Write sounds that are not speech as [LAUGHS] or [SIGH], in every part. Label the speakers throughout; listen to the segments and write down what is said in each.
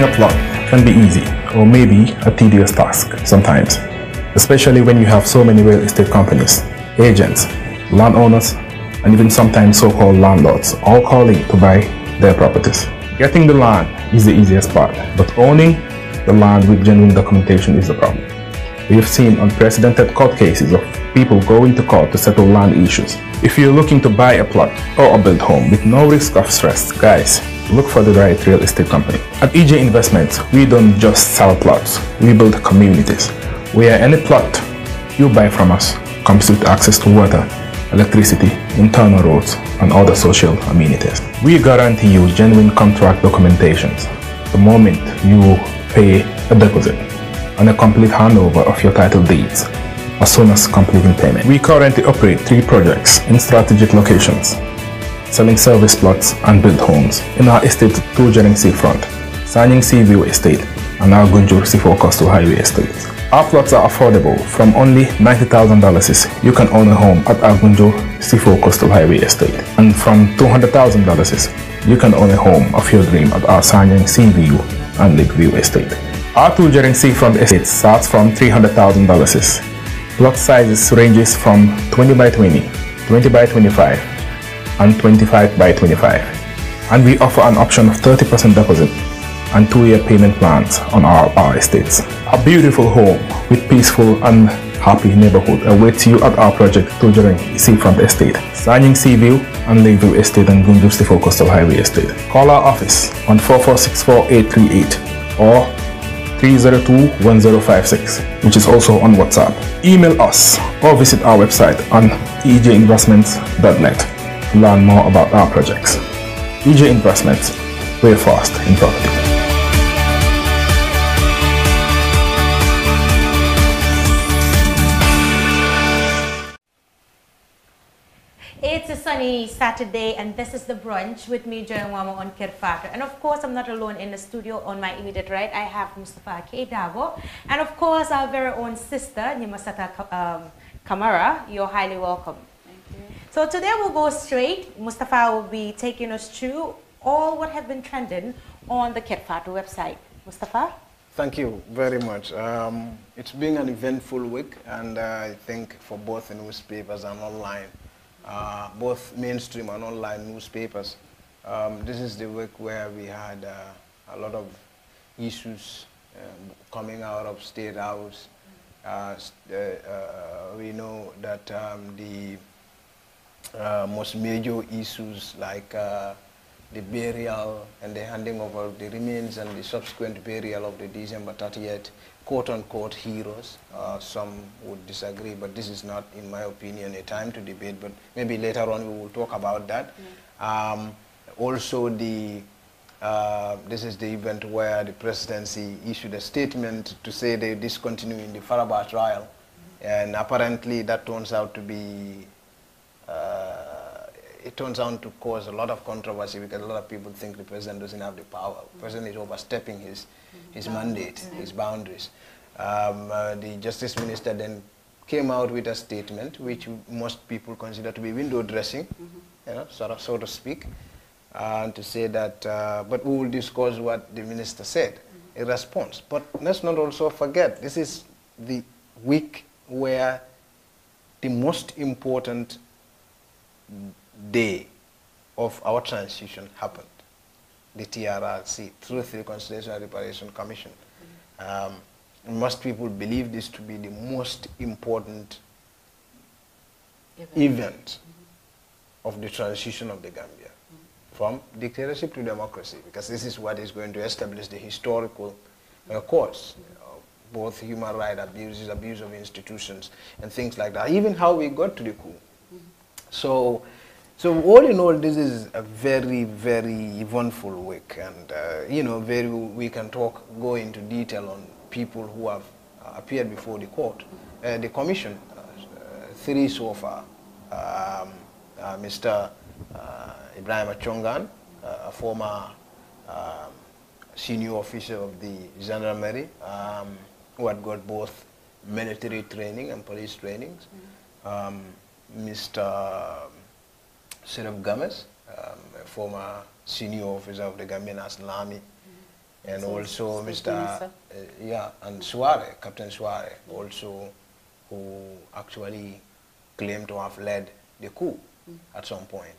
Speaker 1: Buying a plot can be easy or maybe a tedious task sometimes, especially when you have so many real estate companies, agents, landowners, and even sometimes so-called landlords all calling to buy their properties. Getting the land is the easiest part, but owning the land with genuine documentation is the problem. We have seen unprecedented court cases of people going to court to settle land issues. If you're looking to buy a plot or a build home with no risk of stress, guys, look for the right real estate company. At EJ Investments, we don't just sell plots, we build communities where any plot you buy from us comes with access to water, electricity, internal roads, and other social amenities. We guarantee you genuine contract documentations the moment you pay a deposit and a complete handover of your title deeds as soon as completing payment. We currently operate three projects in strategic locations, selling service plots and build homes in our estate to Jering Seafront, Sanyang Seaview Estate, and our Gunjur Sifo Coastal Highway Estate. Our plots are affordable from only $90,000 you can own a home at Gunjur Sifo Coastal Highway Estate, and from $200,000 you can own a home of your dream at our Sanyang Seaview and Lakeview Estate. Our two Jering Seafront Estate starts from $300,000 Plot sizes ranges from 20 by 20, 20 by 25, and 25 by 25. And we offer an option of 30% deposit and two-year payment plans on our, our estates. A beautiful home with peaceful and happy neighborhood awaits you at our project Tujereng Seafront Estate, Sanyang Seaview and Lakeview Estate and Gunjur Sifo Coastal Highway Estate. Call our office on 4464838 or 302-1056, which is also on WhatsApp. Email us or visit our website on ejinvestments.net learn more about our projects. EJ Investments, we're fast in property.
Speaker 2: It's a sunny Saturday, and this is the brunch with me, Joy Wama on Kerr Fatou. And of course, I'm not alone in the studio. On my immediate right, I have Mustafa K. Davo, and of course, our very own sister, Nimasata um, Kamara. You're highly welcome. So today we'll go straight. Mustafa will be taking us through all what have been trending on the Kerr Fatou website. Mustafa?
Speaker 3: Thank you very much. Um, it's been an eventful week, and uh, I think for both newspapers and online, uh, both mainstream and online newspapers, um, this is the week where we had uh, a lot of issues um, coming out of State House. Uh, uh, uh, we know that um, the uh, most major issues like uh, the burial and the handing over of the remains and the subsequent burial of the December 30th quote-unquote heroes. Uh, some would disagree, but this is not, in my opinion, a time to debate, but maybe later on we will talk about that. Um, also, the uh, this is the event where the presidency issued a statement to say they're discontinuing the Faraba trial, and apparently that turns out to be it turns out to cause a lot of controversy because a lot of people think the president doesn't have the power. The president is overstepping his, his mandate, his boundaries. Um, uh, the justice minister then came out with a statement which most people consider to be window dressing, you know, sort of, so to speak, and to say that, uh, but we will discuss what the minister said in response. But let's not also forget, this is the week where the most important day of our transition happened. The TRRC, Truth, Reconciliation and Reparation Commission. Um, most people believe this to be the most important event of the transition of the Gambia from dictatorship to democracy, because this is what is going to establish the historical uh, course, you know, both human rights abuses, abuse of institutions, and things like that. Even how we got to the coup. So, so all in all, this is a very, very eventful week, and uh, you know, very we can talk, go into detail on people who have appeared before the court, uh, the commission, uh, three so far. Um, uh, Mr. Uh, Ibrahim Chongan, uh, a former um, senior officer of the Gendarmerie, um, who had got both military training and police trainings. Um, Mr. Serif Gomez, um, a former senior officer of the Gambian National Army, and
Speaker 4: So,
Speaker 3: also Mr. Uh, yeah, and Suare, Captain Suare, also who actually claimed to have led the coup at some point.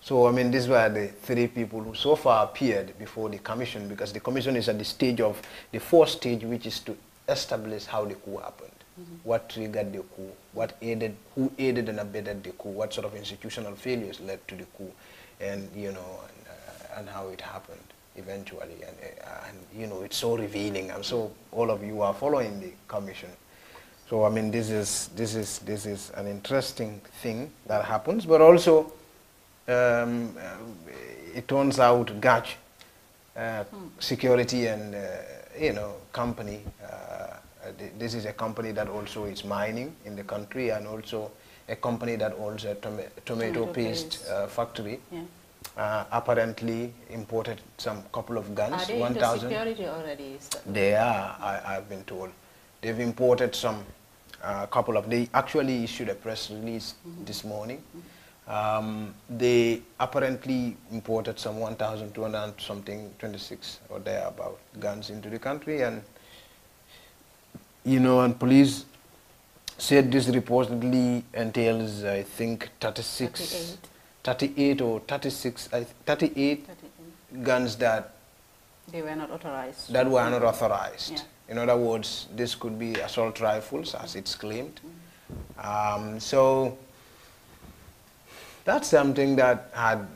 Speaker 3: So, I mean, these were the three people who so far appeared before the commission because the commission is at the stage of the fourth stage, which is to establish how the coup happened, what triggered the coup, what aided, who aided and abetted the coup, what sort of institutional failures led to the coup, and, you know, and, uh, and how it happened eventually. And, uh, and, you know, it's so revealing. I'm so, all of you are following the commission. So I mean, this is this is this is an interesting thing that happens, but also um, uh, it turns out Gach uh, security and uh, you know company. Uh, th- this is a company that also is mining in the country, and also a company that owns a toma- tomato,
Speaker 4: Tomato
Speaker 3: paste. Uh, factory.
Speaker 4: Yeah.
Speaker 3: Uh, apparently imported some couple of guns.
Speaker 4: Are they into
Speaker 3: 1,000.
Speaker 4: security already?
Speaker 3: They are, I, I've been told. They've imported some, a couple of, they actually issued a press release this morning. Um, they apparently imported some 1,200 something, 26 or thereabout guns into the country. And, you know, and police said this reportedly entails, I think, 36, 38 or 36, I, 38
Speaker 4: 38.
Speaker 3: guns that
Speaker 4: They were not authorized.
Speaker 3: that were not authorized.
Speaker 4: Yeah.
Speaker 3: In other words, this could be assault rifles, as it's claimed. Um, so that's something that had,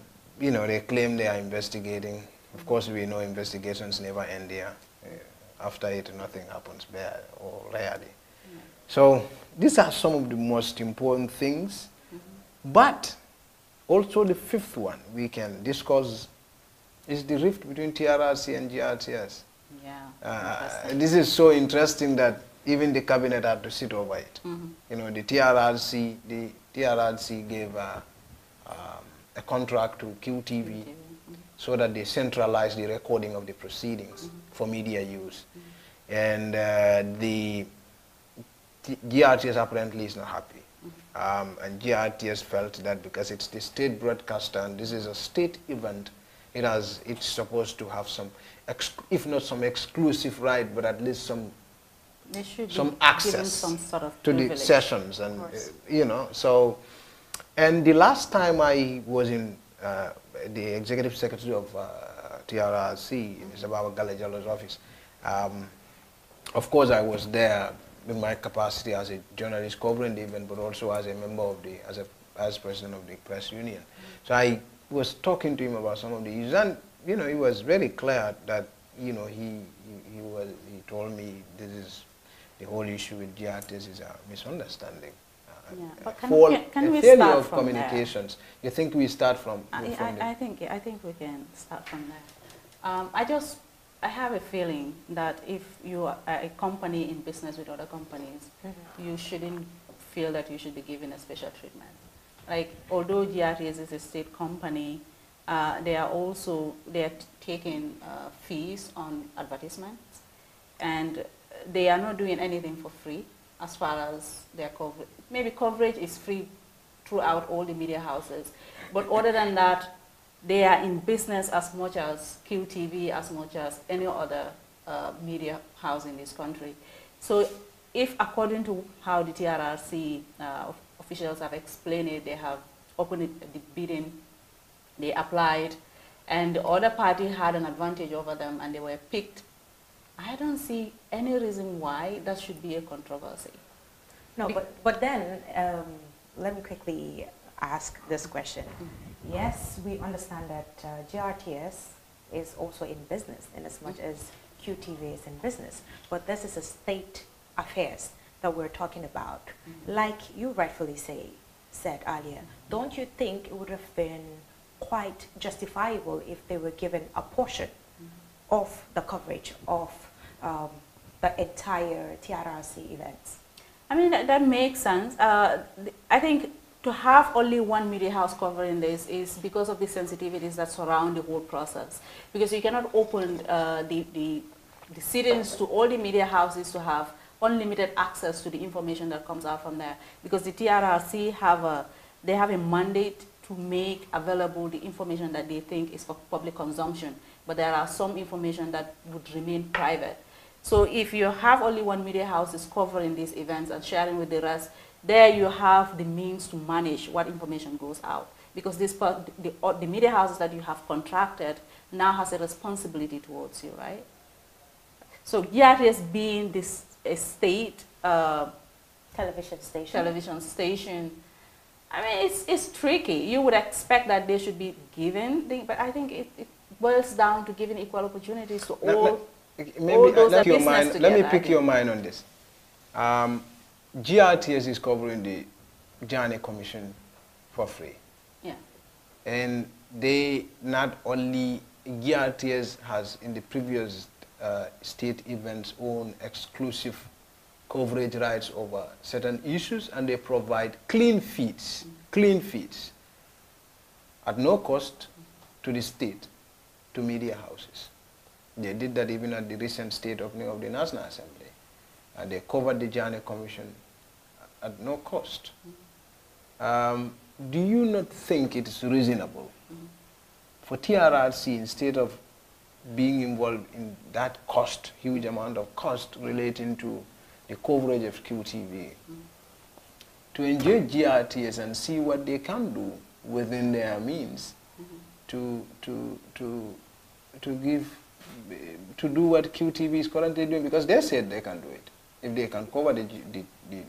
Speaker 3: you know, they claim they are investigating. Of course, we know investigations never end here. After it, nothing happens bad or rarely. So these are some of the most important things. But also the fifth one we can discuss is the rift between TRRC and GRTS.
Speaker 4: Yeah.
Speaker 3: Uh, this is so interesting that even the cabinet had to sit over it.
Speaker 4: Mhm.
Speaker 3: You know, the TRRC, the TRRC gave uh, um, a contract to QTV so that they centralize the recording of the proceedings for media use. And uh, the GRTS apparently is not happy. Um, and GRTS felt that because it's the state broadcaster and this is a state event, it has, it's supposed to have some, ex- if not some exclusive right, but at least some some access
Speaker 4: some sort of
Speaker 3: to the sessions and uh, you know so and the last time i was in uh, the executive secretary of uh, trrc mr baba galleh jallow's office um, of course i was there in my capacity as a journalist covering the event but also as a member of the as a as president of the press union so i was talking to him about some of the issues and you know he was very clear that you know he he, he was he told me this is the whole issue with GRTs is a misunderstanding. Uh,
Speaker 4: Yeah, but can we- can we start
Speaker 3: of
Speaker 4: from there?
Speaker 3: communications. You think we start from,
Speaker 4: I,
Speaker 3: from
Speaker 4: I, I think I think we can start from there. Um, I just I have a feeling that if you are a company in business with other companies, you shouldn't feel that you should be given a special treatment. Like although GRTS is a state company, uh, they are also they are taking uh, fees on advertisements, and they are not doing anything for free as far as their coverage. Maybe coverage is free throughout all the media houses. But other than that, they are in business as much as QTV, as much as any other uh, media house in this country. So if according to how the TRRC uh, officials have explained it, they have opened the bidding, they applied, and the other party had an advantage over them and they were picked, I don't see any reason why that should be a controversy.
Speaker 2: No,
Speaker 4: Be-
Speaker 2: but, but then, um, let me quickly ask this question. Yes, we understand that uh, GRTS is also in business in as much as QTV is in business, but this is a state affairs that we're talking about. Like you rightfully say, said earlier, don't you think it would have been quite justifiable if they were given a portion of the coverage of um, the entire TRRC events?
Speaker 4: I mean, that, that makes sense. Uh, I think to have only one media house covering this is because of the sensitivities that surround the whole process. Because you cannot open uh, the, the, the to all the media houses to have unlimited access to the information that comes out from there. Because the TRRC have a, they have a mandate to make available the information that they think is for public consumption. but there are some information that would remain private. So if you have only one media house is covering these events and sharing with the rest, there you have the means to manage what information goes out. Because this the, the media houses that you have contracted now has a responsibility towards you, right? So GRTS being this state uh,
Speaker 2: television station,
Speaker 4: television station, I mean, it's, it's tricky. You would expect that they should be given, the, but I think it, it boils down to giving equal opportunities to all
Speaker 3: maybe uh, let, your mind, together, let me pick your mind on this. Um, GRTS is covering the Janneh Commission for free.
Speaker 4: Yeah.
Speaker 3: And they not only, GRTS has in the previous uh, state events own exclusive coverage rights over certain issues and they provide clean feeds, mm -hmm. clean feeds at no cost to the state, to media houses. They did that even at the recent state opening of the National Assembly. And they covered the Janneh Commission at no cost. Um, do you not think it is reasonable for TRRC, instead of being involved in that cost, huge amount of cost relating to the coverage of QTV, to engage GRTS and see what they can do within their means to, to, to, to give to do what QTV is currently doing because they said they can do it. If they can cover the, the, the,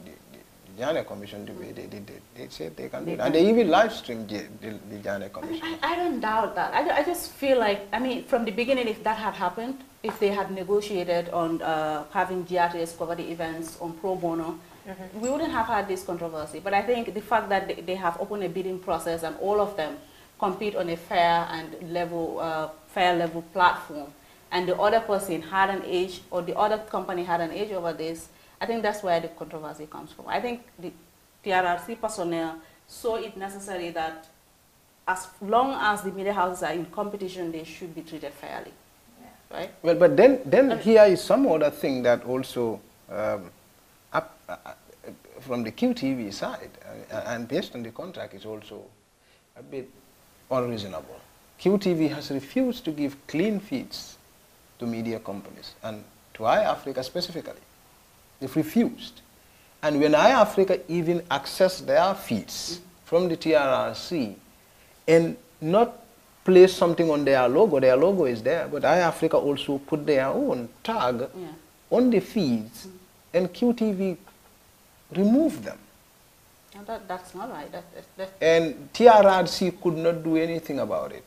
Speaker 3: the, the Commission the way they did it, they said they can do it. And they even live streamed the, the, the Janneh Commission.
Speaker 4: I, I, don't doubt that. I, I just feel like, I mean, from the beginning, if that had happened, if they had negotiated on uh, having GRTS cover the events on pro bono, Mm -hmm. we wouldn't have had this controversy. But I think the fact that they, they have opened a bidding process and all of them compete on a fair and level, uh, fair level platform, and the other person had an age, or the other company had an age over this, I think that's where the controversy comes from. I think the TRRC personnel saw it necessary that as long as the media houses are in competition, they should be treated fairly. Yeah. Right?
Speaker 3: Well, but then, then here is some other thing that also, um, up, uh, uh from the QTV side, uh, and based on the contract, is also a bit unreasonable. QTV has refused to give clean feeds to media companies and to iAfrica specifically. They've refused. And when iAfrica even access their feeds from the TRRC and not place something on their logo, their logo is there, but iAfrica also put their own tag yeah. on the feeds mm and QTV removed them.
Speaker 4: No, that, that's not right. That, that,
Speaker 3: and TRRC could not do anything about it.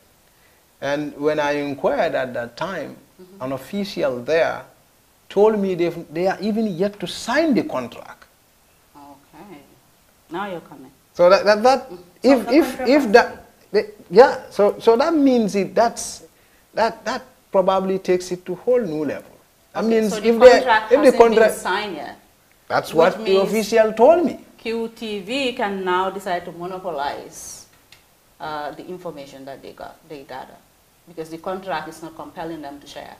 Speaker 3: And when I inquired at that time, -hmm. An official there told me they they are even yet to sign the contract.
Speaker 4: Okay, now you're coming.
Speaker 3: So that that, that if if if that they, yeah, so so that means it that's that that probably takes it to a whole new level. That okay, means
Speaker 4: so
Speaker 3: if
Speaker 4: the if the contract
Speaker 3: signed yet, that's what the official told me.
Speaker 4: QTV can now decide to monopolize uh, the information that they got they gather because the contract is not compelling them to share.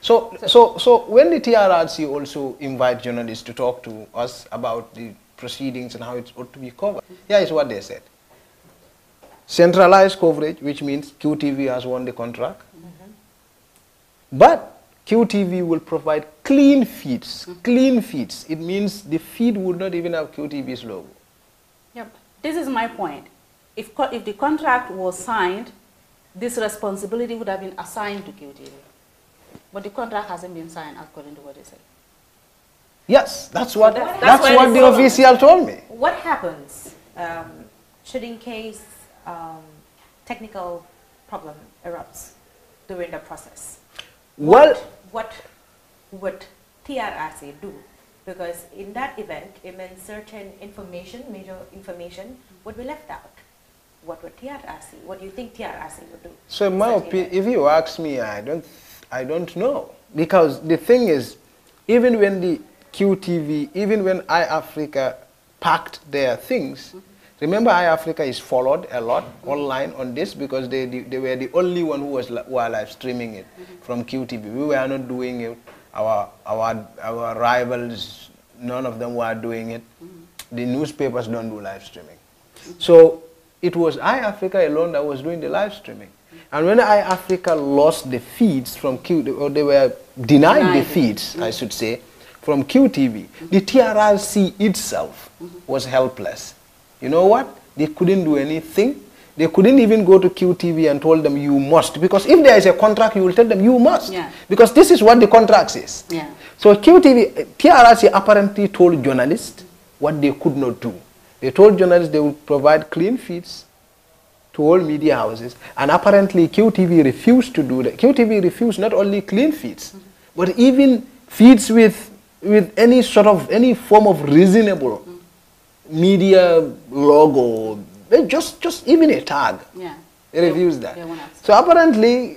Speaker 3: So, so, so, when the TRRC also invite journalists to talk to us about the proceedings and how it ought to be covered, here is what they said. Centralized coverage, which means QTV has won the contract, mm -hmm. but QTV will provide clean feeds, mm -hmm. clean feeds. It means the feed would not even have QTV's logo.
Speaker 4: Yep. This is my point. If, if the contract was signed this responsibility would have been assigned to QTV. But the contract hasn't been signed according to what they say.
Speaker 3: Yes, that's what, so that's, that's, that's what the official told me.
Speaker 2: What happens um, should in case um, technical problem erupts during the process?
Speaker 3: Well,
Speaker 2: what, what would TRRC do? Because in that event, it means certain information, major information, would be left out what would TRRC, what do you think TRRC would do?
Speaker 3: So in my opinion, if you ask me, I don't, I don't know. Because the thing is, even when the QTV, even when iAfrica packed their things, remember iAfrica is followed a lot online on this because they, they were the only one who was were live streaming it from QTV. We were not doing it. Our, our, our rivals, none of them were doing it. The newspapers don't do live streaming. So it was iAfrica alone that was doing the live streaming. And when I Africa lost the feeds from Q, or they were denied,
Speaker 4: Denied
Speaker 3: the feeds, I mm-hmm. should say, from QTV, the mm-hmm. TRRC itself mm-hmm. was helpless. You know what? They couldn't do anything. They couldn't even go to QTV and told them you must. Because if there is a contract, you will tell them you must.
Speaker 4: Yeah.
Speaker 3: Because this is what the contract says.
Speaker 4: Yeah.
Speaker 3: So QTV, uh, eh, TRRC apparently told journalists what they could not do. They told journalists they would provide clean feeds to all media houses, and apparently QTV refused to do that. QTV refused not only clean feeds, but even feeds with with any sort of any form of reasonable media logo, eh, just just even a tag.
Speaker 4: Yeah.
Speaker 3: They refused that. So apparently,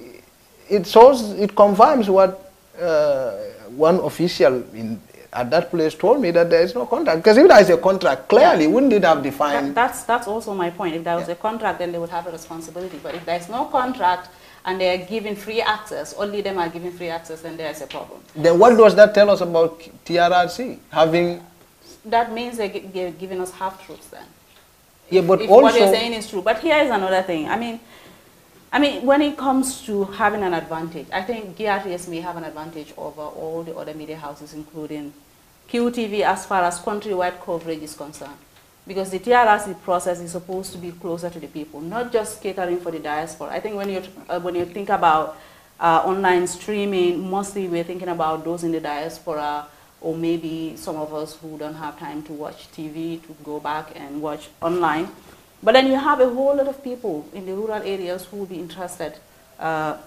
Speaker 3: it shows, it confirms what uh, one official in, at that place told me that there is no contract. Because if there is a contract, clearly, wouldn't it have
Speaker 4: That,
Speaker 3: defined?
Speaker 4: that's, that's also my point. If there was
Speaker 3: Yeah.
Speaker 4: a contract, then they would have a responsibility. But if there's no contract and they are given free access, only them are given free access, then there's a problem.
Speaker 3: Then what does that tell us about TRRC having?
Speaker 4: That means they're, giving us half-truths then.
Speaker 3: Yeah, but
Speaker 4: if what you're saying is true. But here is another thing. I mean, I mean, when it comes to having an advantage, I think GRTS may have an advantage over all the other media houses, including QTV, as far as countrywide coverage is concerned. Because the TRRC process is supposed to be closer to the people, not just catering for the diaspora. I think when you uh, when you think about uh, online streaming, mostly we're thinking about those in the diaspora, or maybe some of us who don't have time to watch TV to go back and watch online. But then you have a whole lot of people in the rural areas who will be interested uh,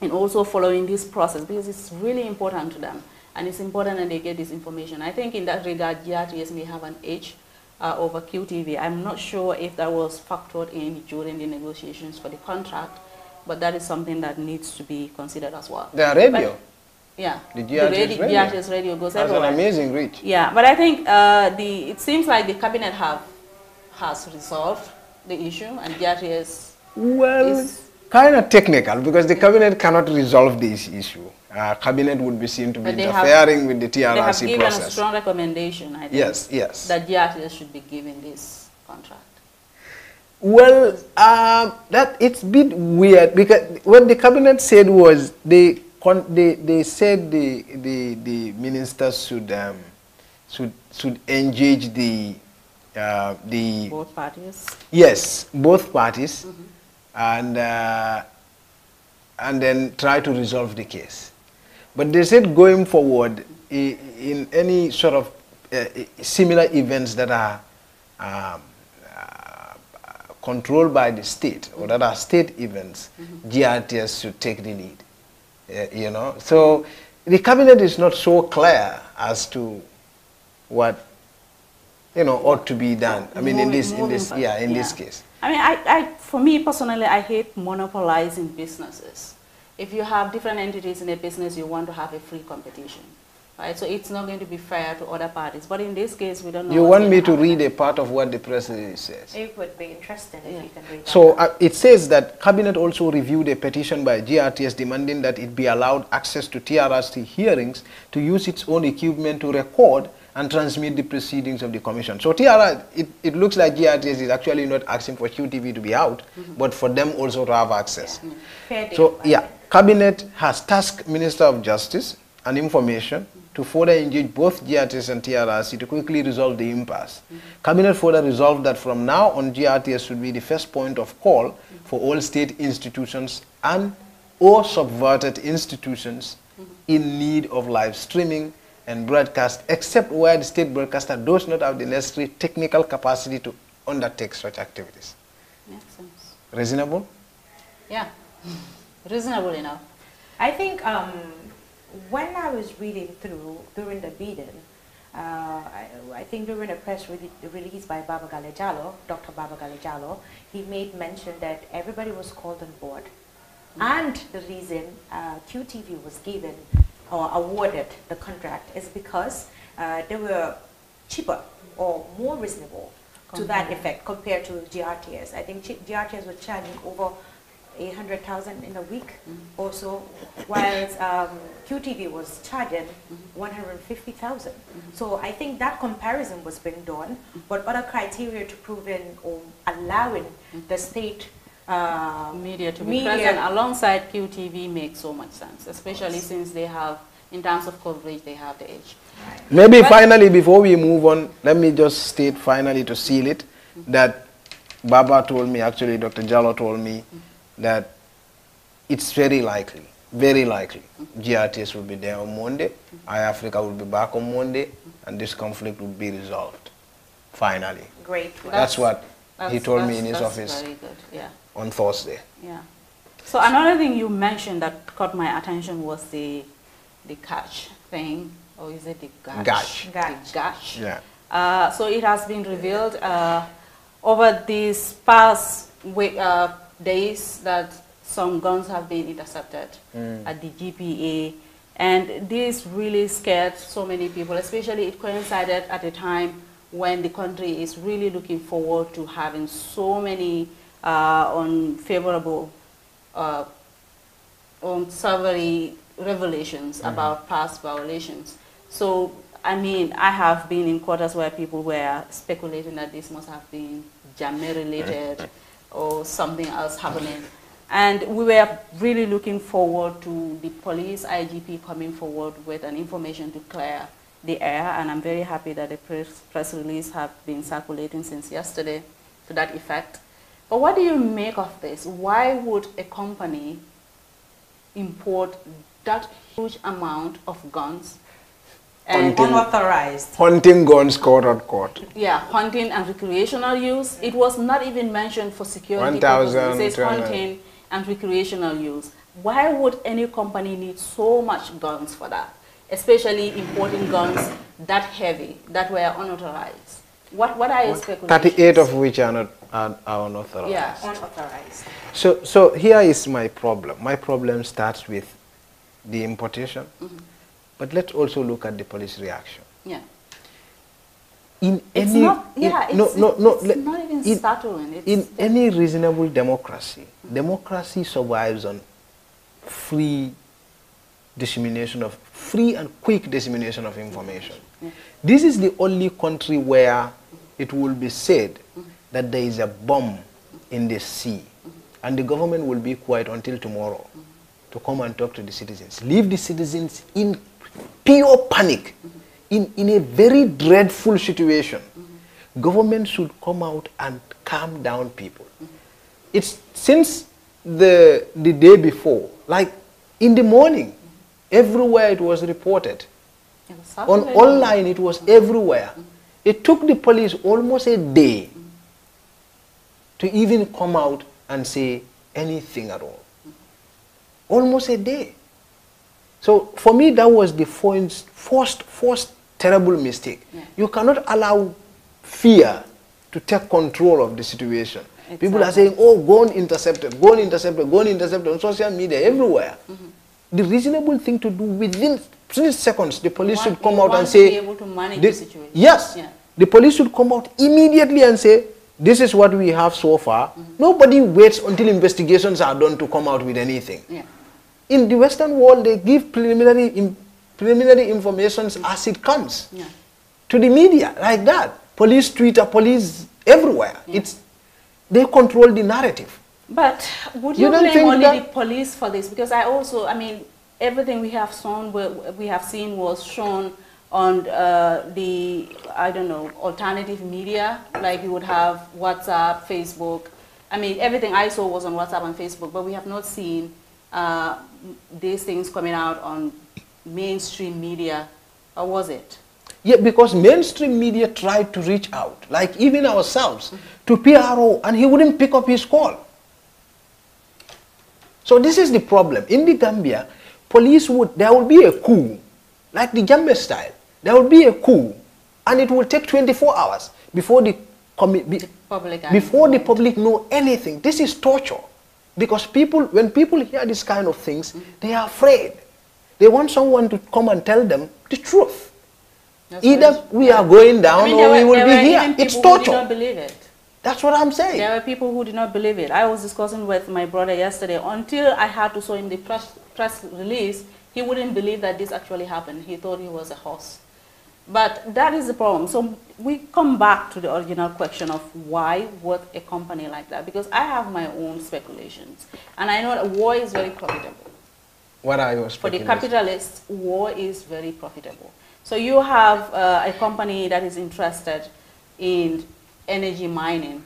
Speaker 4: in also following this process because it's really important to them and it's important that they get this information. I think in that regard, GRTS may have an edge uh, over QTV. I'm not sure if that was factored in during the negotiations for the contract, but that is something that needs to be considered as well.
Speaker 3: their radio
Speaker 4: But- yeah,
Speaker 3: The GRTS
Speaker 4: radi-
Speaker 3: radio.
Speaker 4: GRTS radio goes
Speaker 3: has an amazing reach.
Speaker 4: Yeah, but I think uh, the it seems like the cabinet have has resolved the issue, and GRTS
Speaker 3: Well,
Speaker 4: is
Speaker 3: kind of technical because the cabinet cannot resolve this issue. Uh, cabinet would be seen to be
Speaker 4: But they have-
Speaker 3: interfering with the
Speaker 4: they have
Speaker 3: TRRC
Speaker 4: given a
Speaker 3: process.
Speaker 4: strong recommendation. I think
Speaker 3: Yes, yes.
Speaker 4: that GRTS should be given this contract.
Speaker 3: Well, um, that it's a bit weird because what the cabinet said was they con- they, they said the, the the ministers should um, should should engage the uh, the
Speaker 4: Both parties.
Speaker 3: yes both parties and uh, and then try to resolve the case. But they said going forward in any sort of uh, similar events that are um, uh, controlled by the state or that are state events, GRTS should take the lead. Uh, you know, so the cabinet is not so clear as to what you know ought to be done. I mean, in this, in this, yeah, in this case.
Speaker 4: I mean, I, I, for me personally, I hate monopolizing businesses. If you have different entities in a business, you want to have a free competition, right? So it's not going to be fair to other parties. But in this case, we don't know.
Speaker 3: You want me
Speaker 4: to
Speaker 3: to read a part of what the press release says?
Speaker 2: It would be interesting if you can read that.
Speaker 3: So uh, it says that cabinet also reviewed a petition by GRTS demanding that it be allowed access to TRRC hearings to use its own equipment to record and transmit the proceedings of the commission. So TRR, it, it looks like GRTS is actually not asking for QTV to be out, but for them also to have access.
Speaker 2: Fair deal,
Speaker 3: So
Speaker 2: by
Speaker 3: yeah,
Speaker 2: then.
Speaker 3: Cabinet has tasked Minister of Justice and Information to further engage both GRTS and TRRC to quickly resolve the impasse. Cabinet further resolved that from now on GRTS should be the first point of call for all state institutions and or subvented institutions in need of live streaming and broadcast except where the state broadcaster does not have the necessary technical capacity to undertake such activities.
Speaker 4: Makes sense.
Speaker 3: Reasonable?
Speaker 4: Yeah, reasonable enough.
Speaker 2: I think um, when I was reading through during the meeting, uh, I, I think during a press re- release by Baba Galleh Jallow, Dr. Baba Galleh Jallow, he made mention that everybody was called on board. And the reason uh, QTV was given or awarded the contract is because uh, they were cheaper or more reasonable to that effect compared to GRTS. I think G- GRTS was charging over 800,000 in a week mm-hmm. or so, whilst um, QTV was charging mm-hmm. 150,000. Mm-hmm. So I think that comparison was being done, but other criteria to prove in or allowing the state
Speaker 4: uh, media to be
Speaker 2: Media.
Speaker 4: present alongside QTV makes so much sense, especially since they have, in terms of coverage, they have the edge.
Speaker 3: Maybe
Speaker 4: But-
Speaker 3: finally, before we move on, let me just state finally to seal it that Baba told me, actually, Dr. Jallow told me that it's very likely, very likely, GRTS will be there on Monday, iAfrica will be back on Monday, and this conflict will be resolved. Finally.
Speaker 2: Great.
Speaker 3: That's, what he told me in his office
Speaker 4: yeah.
Speaker 3: on Thursday.
Speaker 4: Yeah. So another thing you mentioned that caught my attention was the the catch thing, or is it the gash?
Speaker 3: Gash.
Speaker 4: The
Speaker 2: Gash.
Speaker 4: gash.
Speaker 3: Yeah.
Speaker 4: Uh, so it has been revealed uh, over these past week, uh, days that some guns have been intercepted at the GPA, and this really scared so many people. Especially, it coincided at a time when the country is really looking forward to having so many uh, unfavorable uh, unsavory revelations about past violations. So, I mean, I have been in quarters where people were speculating that this must have been Jammeh related [LAUGHS] or something else happening. And we were really looking forward to the police IGP coming forward with an information to clear the air. And I'm very happy that the press, press release have been circulating since yesterday to that effect. But what do you make of this? Why would a company import that huge amount of guns? And
Speaker 3: Until-
Speaker 2: Unauthorized.
Speaker 3: Hunting guns caught at court.
Speaker 4: yeah, hunting and recreational use. It was not even mentioned for security
Speaker 3: 1,000,
Speaker 4: purposes. It says hunting and recreational use. Why would any company need so much guns for that? Especially importing guns that heavy, that were unauthorized. What, what are your speculations?
Speaker 3: 38 of which are not are, are unauthorized.
Speaker 4: Yeah.
Speaker 2: Unauthorized.
Speaker 3: So, so here is my problem. My problem starts with the importation,
Speaker 4: Mm-hmm.
Speaker 3: But let's also look at the police reaction.
Speaker 4: Yeah.
Speaker 3: In
Speaker 4: It's
Speaker 3: any,
Speaker 4: not,
Speaker 3: in-
Speaker 4: yeah, it's,
Speaker 3: no, no,
Speaker 4: it's not even
Speaker 3: in,
Speaker 4: startling. It's,
Speaker 3: in any reasonable democracy, democracy survives on free dissemination of free and quick dissemination of information. This is the only country where it will be said that there is a bomb in the sea and the government will be quiet until tomorrow to come and talk to the citizens. Leave the citizens in pure panic, in, in a very dreadful situation. Government should come out and calm down people. It's since the, the day before, like in the morning, everywhere it was reported.
Speaker 4: it was
Speaker 3: On online, it was everywhere. It took the police almost a day to even come out and say anything at all. Almost a day. So for me, that was the first, first, first terrible mistake.
Speaker 4: Yeah.
Speaker 3: You cannot allow fear to take control of the situation. People are saying, oh, gun intercepted, gun intercepted, gun intercepted on social media, everywhere.
Speaker 4: Mm-hmm.
Speaker 3: The reasonable thing to do within three seconds, the police
Speaker 4: want-
Speaker 3: should come out and say,
Speaker 4: be able to manage
Speaker 3: the-. Yes.
Speaker 4: Yeah.
Speaker 3: The police should come out immediately and say, this is what we have so far.
Speaker 4: Mm-hmm.
Speaker 3: Nobody waits until investigations are done to come out with anything.
Speaker 4: Yeah.
Speaker 3: In the Western world, they give preliminary, im- preliminary informations as it comes
Speaker 4: Yeah.
Speaker 3: to the media, like that. Police, Twitter, police, everywhere. It's, they control the narrative.
Speaker 4: But would
Speaker 3: You
Speaker 4: you, blame only the police for this? Because I also, I mean, everything we have shown, we we have seen was shown on uh, the, I don't know, alternative media. Like you would have WhatsApp, Facebook. I mean, everything I saw was on WhatsApp and Facebook, but we have not seen uh, these things coming out on mainstream media. Or was it?
Speaker 3: Yeah, because mainstream media tried to reach out, like even ourselves, to PRO, and he wouldn't pick up his call. So this is the problem. In the Gambia, police would, there will be a coup, like the Gambia style. There will be a coup, and it will take 24 hours before the, be-
Speaker 4: Public
Speaker 3: before the public know anything. This is torture. Because people, when people hear this kind of things, they are afraid. They want someone to come and tell them the truth.
Speaker 4: That's
Speaker 3: Either we are going down
Speaker 4: I mean,
Speaker 3: or
Speaker 4: there
Speaker 3: we will be here. It's
Speaker 4: people who did
Speaker 3: torture.
Speaker 4: not believe it.
Speaker 3: That's what I'm saying.
Speaker 4: There were people who did not believe it. I was discussing with my brother yesterday. Until I had to show him the press, press release, he wouldn't believe that this actually happened. He thought he was a horse. But that is the problem. So we come back to the original question of why would a company like that? Because I have my own speculations. And I know that war is very profitable.
Speaker 3: What are your speculations?
Speaker 4: For the capitalists, war is very profitable. So you have uh, a company that is interested in energy mining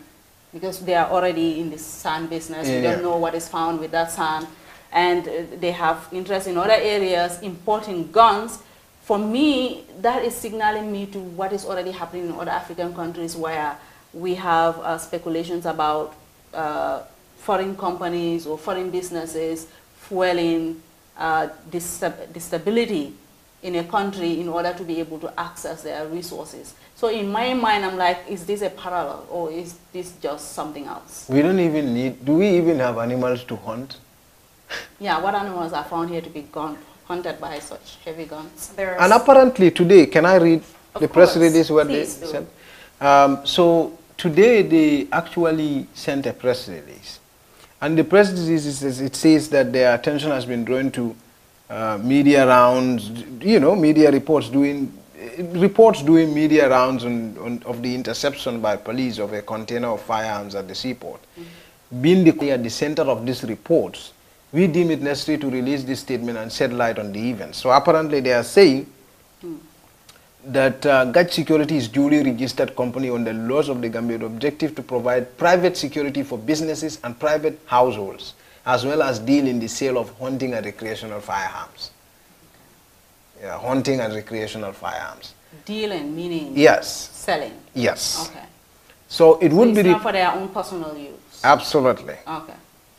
Speaker 4: because they are already in the sand business. We
Speaker 3: Yeah.
Speaker 4: don't know what is found with that sand. And uh, they have interest in other areas, importing guns. For me, that is signaling me to what is already happening in other African countries where we have uh, speculations about uh, foreign companies or foreign businesses fueling uh, stability in a country in order to be able to access their resources. So in my mind, I'm like, is this a parallel or is this just something else?
Speaker 3: We don't even need, do we even have animals to hunt?
Speaker 4: Yeah, what animals are found here to be gone, hunted by such heavy guns?
Speaker 2: There's
Speaker 3: And apparently today, can I read
Speaker 4: Of
Speaker 3: the press
Speaker 4: course.
Speaker 3: release what they
Speaker 4: Please do.
Speaker 3: sent? Um, so today they actually sent a press release. And the press release, is, it says that their attention has been drawn to uh, media rounds, you know, media reports doing, uh, reports doing media rounds on, on, of the interception by police of a container of firearms at the seaport. Being the, at the center of these reports, we deem it necessary to release this statement and shed light on the event. So apparently they are saying that uh, Gach Security is duly registered company on the laws of the Gambia with objective to provide private security for businesses and private households, as well as deal in the sale of hunting and recreational firearms. Yeah, hunting and recreational firearms.
Speaker 4: Dealing, meaning
Speaker 3: Yes,
Speaker 4: selling.
Speaker 3: yes.
Speaker 4: Okay.
Speaker 3: So it
Speaker 4: So
Speaker 3: would
Speaker 4: it's
Speaker 3: be
Speaker 4: not for their own personal use.
Speaker 3: absolutely.
Speaker 4: Okay.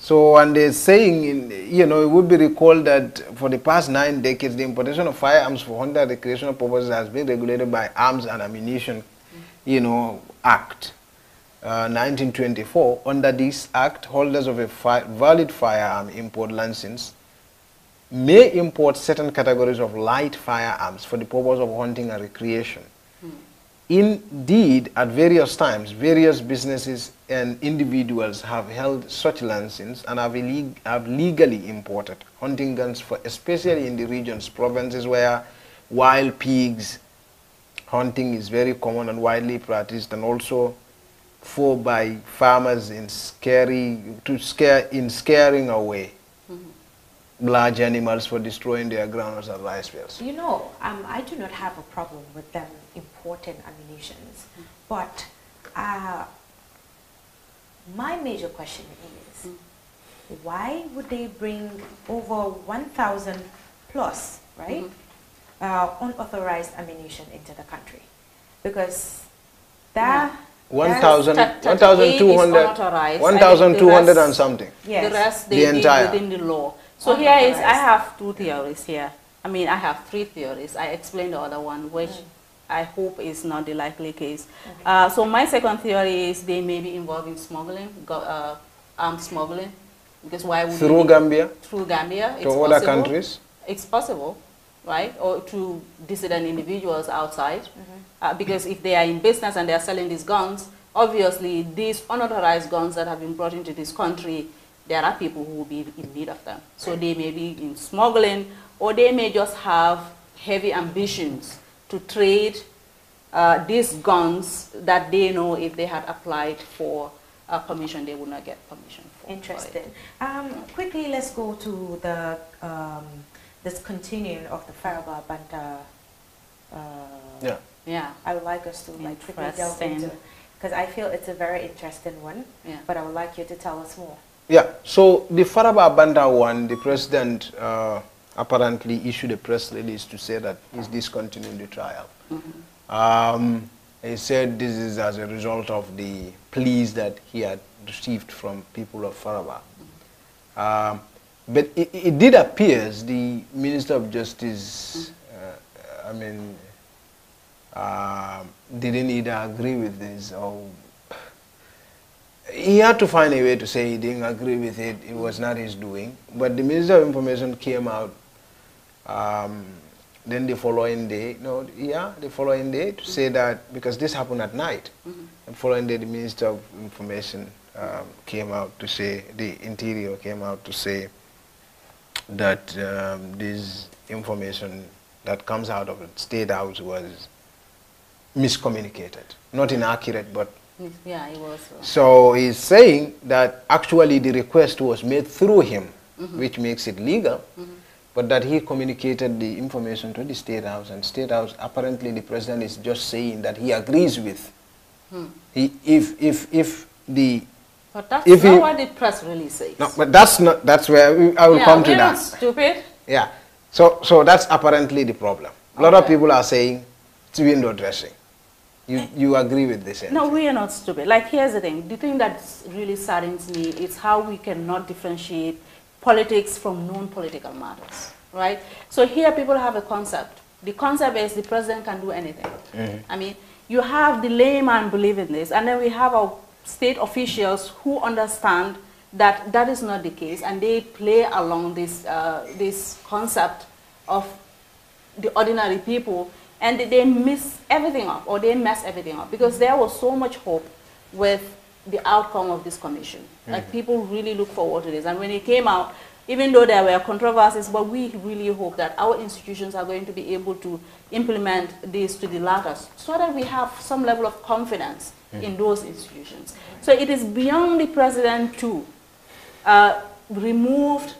Speaker 3: So, and they're saying, in, you know, it would be recalled that for the past nine decades, the importation of firearms for hunter recreational purposes has been regulated by Arms and Ammunition, you know, Act, uh, 1924. Under this act, holders of a fi valid firearm import license may import certain categories of light firearms for the purpose of hunting and recreation. Indeed, at various times, various businesses and individuals have held such licenses and have, have legally imported hunting guns for, especially in the regions, provinces where wild pigs hunting is very common and widely practiced, and also for by farmers in scary to scare in scaring away large animals for destroying their grounds and rice fields.
Speaker 2: You know, um, I do not have a problem with them importing ammunitions, but uh, my major question is, why would they bring over 1,000 plus, right, uh, unauthorized ammunition into the country? Because that, that-
Speaker 3: 1,000
Speaker 4: That- that
Speaker 3: 1,200
Speaker 4: unauthorized.
Speaker 3: 1,200
Speaker 4: I
Speaker 3: and something.
Speaker 2: yes.
Speaker 4: The rest
Speaker 3: The
Speaker 4: they did
Speaker 3: entire.
Speaker 4: within the law. So here is, I have two theories here. I mean, I have three theories. I explained the other one, which I hope is not the likely case. Uh, so my second theory is they may be involved in smuggling, go, uh, arms smuggling, because why would
Speaker 3: Through
Speaker 4: they-
Speaker 3: Gambia
Speaker 4: through Gambia? It's
Speaker 3: to other
Speaker 4: possible.
Speaker 3: countries.
Speaker 4: It's possible, right? Or to dissident individuals outside. Uh, because if they are in business and they are selling these guns, obviously these unauthorized guns that have been brought into this country, there are people who will be in need of them. So they may be in smuggling or they may just have heavy ambitions to trade uh, these guns that they know if they had applied for uh, permission, they would not get permission for. for it.
Speaker 2: Interesting. Um, quickly, let's go to the um, this continuing of the Faraba Banta. Uh,
Speaker 3: Yeah.
Speaker 4: Yeah.
Speaker 2: I would like us to like quickly delve
Speaker 4: Interesting.
Speaker 2: into because I feel it's a very interesting one.
Speaker 4: Yeah.
Speaker 2: But I would like you to tell us more.
Speaker 3: Yeah. So the Faraba Banta one, the president uh, apparently issued a press release to say that he's discontinuing the trial. Um, he said this is as a result of the pleas that he had received from people of Faraba. Um, but it, it did appear the Minister of Justice, uh, I mean, um didn't either agree with this or he had to find a way to say he didn't agree with it. It was not his doing. But the Minister of Information came out um, then the following day, no, yeah, the following day to say that because this happened at night. The following day, the Minister of Information um, came out to say, the Interior came out to say that um, this information that comes out of the State House was miscommunicated. Not inaccurate, but
Speaker 4: Yeah, it was. uh,
Speaker 3: so he's saying that actually the request was made through him,
Speaker 4: Mm-hmm.
Speaker 3: which makes it legal, but that he communicated the information to the State House, and State House apparently the president is just saying that he agrees with.
Speaker 4: Hmm.
Speaker 3: He, if if if the
Speaker 4: But that's
Speaker 3: If
Speaker 4: not
Speaker 3: he-
Speaker 4: what the press release says.
Speaker 3: no, but that's not that's where we, I will
Speaker 4: yeah,
Speaker 3: come to that.
Speaker 4: stupid.
Speaker 3: Yeah. So so that's apparently the problem. A lot of people are saying it's window dressing. You you agree with this?
Speaker 4: No, we are not stupid. Like, here's the thing. The thing that really saddens me is how we cannot differentiate politics from non-political matters, right? So here people have a concept. The concept is the president can do anything. I mean, you have the layman believe in this, and then we have our state officials who understand that that is not the case, and they play along this, uh, this concept of the ordinary people and they miss everything up or they mess everything up because there was so much hope with the outcome of this commission. Like people really look forward to this. And when it came out, even though there were controversies, but we really hope that our institutions are going to be able to implement this to the latter so that we have some level of confidence in those institutions. So it is beyond the president to uh, removed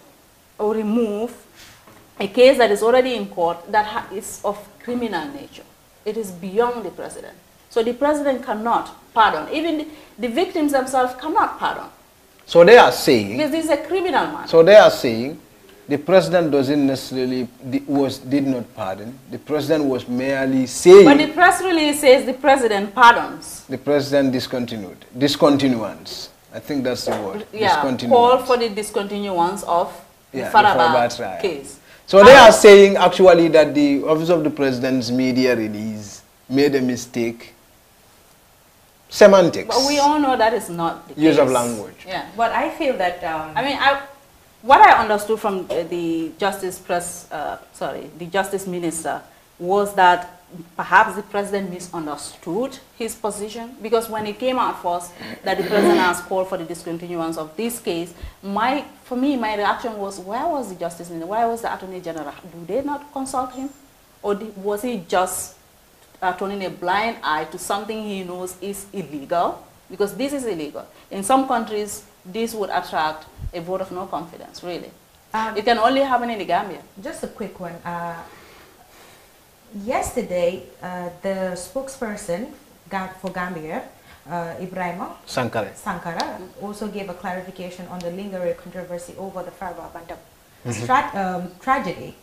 Speaker 4: or remove a case that is already in court that ha- is of criminal nature. It is beyond the president. So the president cannot pardon. Even the, victims themselves cannot pardon
Speaker 3: So they are saying.
Speaker 4: because this is a criminal man.
Speaker 3: So they are saying the president doesn't necessarily was did not pardon. The president was merely saying
Speaker 4: but the press release says the president pardons.
Speaker 3: the president discontinued discontinuance. I think that's the word.
Speaker 4: Yeah, call for the discontinuance of the
Speaker 3: Yeah, the Faraba
Speaker 4: Faraba
Speaker 3: trial.
Speaker 4: case.
Speaker 3: So they are saying actually that the office of the president's media release made a mistake. Semantics.
Speaker 4: But we all know that is not the
Speaker 3: Use of language.
Speaker 4: Yeah.
Speaker 2: But I feel that um,
Speaker 4: I mean, I, what I understood from uh, the justice press, uh, sorry, the justice minister, was that perhaps the president misunderstood his position because when it came out first that the president has called for the discontinuance of this case, my, for me, my reaction was, where was the justice minister? Where was the attorney general? Do they not consult him? Or was he just uh, turning a blind eye to something he knows is illegal? Because this is illegal. In some countries, this would attract a vote of no confidence, really.
Speaker 2: Um,
Speaker 4: it can only happen in the Gambia.
Speaker 2: Just a quick one. Uh, yesterday, uh, the spokesperson for Gambia, uh, Ibrahima
Speaker 3: Sankare.
Speaker 2: Sankara, also gave a clarification on the lingering controversy over the Faraba Banta strat- um, tragedy.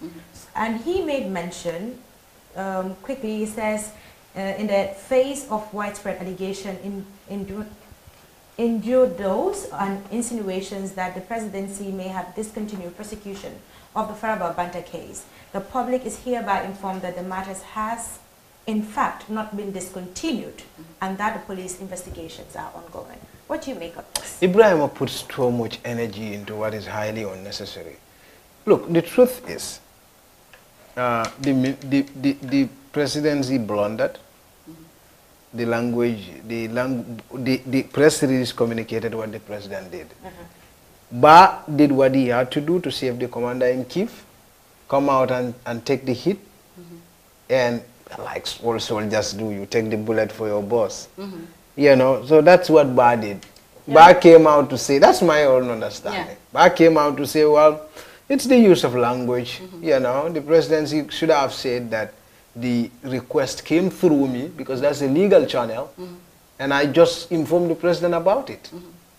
Speaker 2: And he made mention, um, quickly, he says, uh, in the face of widespread allegation in, in those and insinuations that the presidency may have discontinued prosecution of the Faraba Banta case. The public is hereby informed that the matters has in fact not been discontinued and that the police investigations are ongoing. What do you make of this?
Speaker 3: Ibrahim puts so much energy into what is highly unnecessary. Look, the truth is, uh, the, the, the, the presidency blundered. The language, the, lang- the, the press release communicated what the president did. Mm-hmm. Ba did what he had to do to save the commander in chief, come out and, and take the hit, mm-hmm. and like all soldiers do, you take the bullet for your boss. Mm-hmm. You know, so that's what Ba did. Ba came out to say, that's my own understanding. Ba came out to say, well, it's the use of language. You know, the presidency should have said that the request came through me because that's a legal channel, and I just informed the president about it.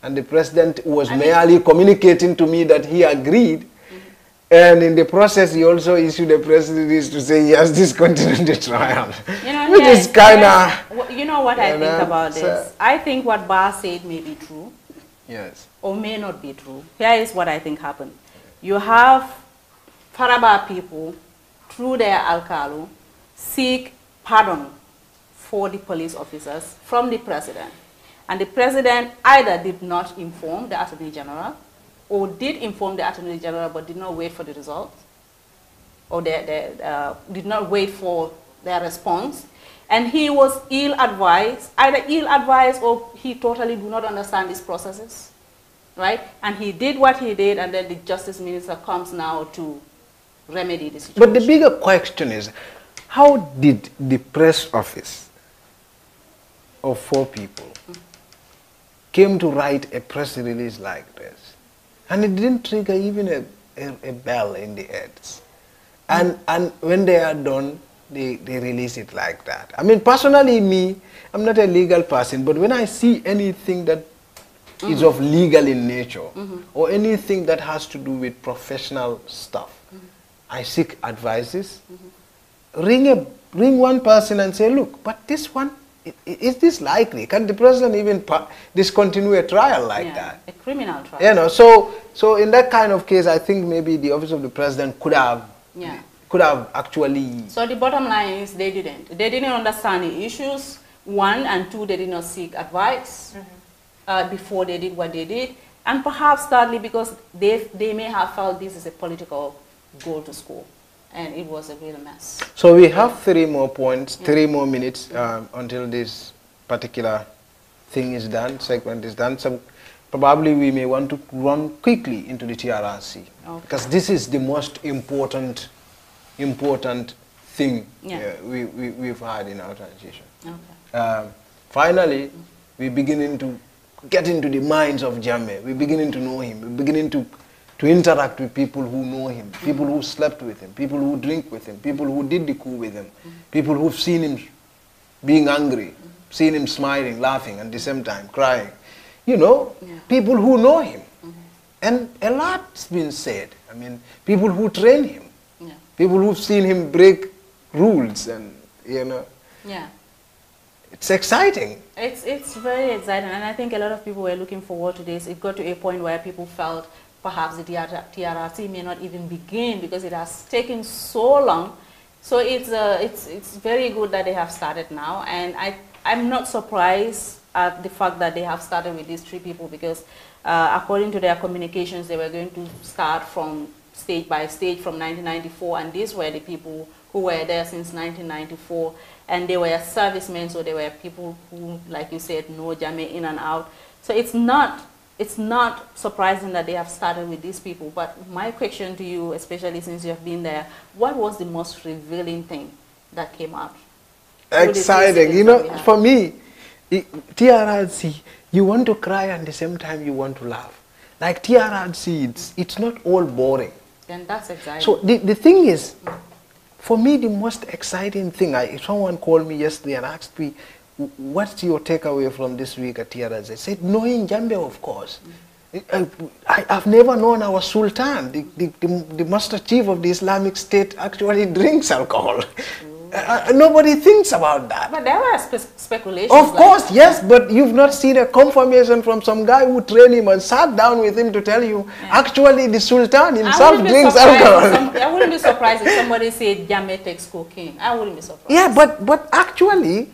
Speaker 3: And the president was
Speaker 4: I
Speaker 3: merely communicating to me that he agreed. And in the process, he also issued a press release to say he has discontinued the trial,
Speaker 4: You know,
Speaker 3: which
Speaker 4: yes,
Speaker 3: is kind of
Speaker 4: You know what I
Speaker 3: you
Speaker 4: think
Speaker 3: know,
Speaker 4: about
Speaker 3: so-
Speaker 4: this? I think what Bar said may be true
Speaker 3: yes.
Speaker 4: or may not be true. Here is what I think happened. You have Faraba people, through their alcalo, seek pardon for the police officers from the president. And the president either did not inform the attorney general or did inform the attorney general but did not wait for the results or uh, did not wait for their response. And he was ill-advised, either ill-advised or he totally do not understand these processes, right? And he did what he did, and then the justice minister comes now to remedy the situation.
Speaker 3: But the bigger question is, how did the press office of four people came to write a press release like this, and it didn't trigger even a, a, a bell in the heads. And, and when they are done, they, they release it like that. I mean, personally, me, I'm not a legal person, but when I see anything that mm -hmm. is of legal in nature, mm -hmm. or anything that has to do with professional stuff, mm -hmm. I seek advices, ring, a, ring one person and say, look, but this one, is this likely? Can the president even discontinue a trial like
Speaker 4: yeah,
Speaker 3: that?
Speaker 4: A criminal trial.
Speaker 3: You know, so, so in that kind of case, I think maybe the office of the president could have
Speaker 4: yeah.
Speaker 3: could have actually...
Speaker 4: So the bottom line is they didn't. They didn't understand the issues, one, and two, they did not seek advice mm -hmm. Uh, before they did what they did. And perhaps thirdly, because they, they may have felt this is a political goal to school. And it was a real mess.
Speaker 3: So we have three more points, yeah. three more minutes um, until this particular thing is done, segment is done. So probably we may want to run quickly into the TRRC. Okay. Because this is the most important important thing yeah. uh, we, we, we've had in our transition. Okay. Um, finally, we're beginning to get into the minds of Jammeh. We're beginning to know him. We're beginning to, to interact with people who know him, people who slept with him, people who drink with him, people who did the coup with him, people who've seen him being angry, seen him smiling, laughing, and at the same time crying. You know, yeah. people who know him. And a lot's been said. I mean, people who train him. People who've seen him break rules and, you know.
Speaker 4: Yeah.
Speaker 3: It's exciting.
Speaker 4: It's, it's very exciting. And I think a lot of people were looking forward to this. It got to a point where people felt perhaps the TRRC may not even begin because it has taken so long. So it's, uh, it's, it's very good that they have started now. And I, I'm not surprised at the fact that they have started with these three people because uh, according to their communications, they were going to start from stage by stage from 1994, and these were the people who were there since 1994, and they were servicemen, so they were people who, like you said, know Jammeh in and out. So it's not, it's not surprising that they have started with these people, but my question to you, especially since you have been there, what was the most revealing thing that came out?
Speaker 3: Exciting. You know, for me, TRRC, you want to cry and at the same time you want to laugh. Like TRRC, it's, it's not all boring.
Speaker 4: Then that's exciting.
Speaker 3: So the, the thing is, mm. For me, the most exciting thing, I, someone called me yesterday and asked me, what's your takeaway from this week at TRS? I said, knowing Jammeh, of course. I, have never known our Sultan, the, the, the, the, Master Chief of the Islamic State, actually drinks alcohol. [LAUGHS] Mm. Uh, nobody thinks about that.
Speaker 4: But there were spe speculations.
Speaker 3: Of like course, yes, but you've not seen a confirmation from some guy who trained him and sat down with him to tell you, yeah. actually the Sultan himself drinks alcohol.
Speaker 4: Some, I wouldn't be surprised if somebody said Jammeh takes cocaine. I wouldn't be surprised.
Speaker 3: Yeah, but, but actually,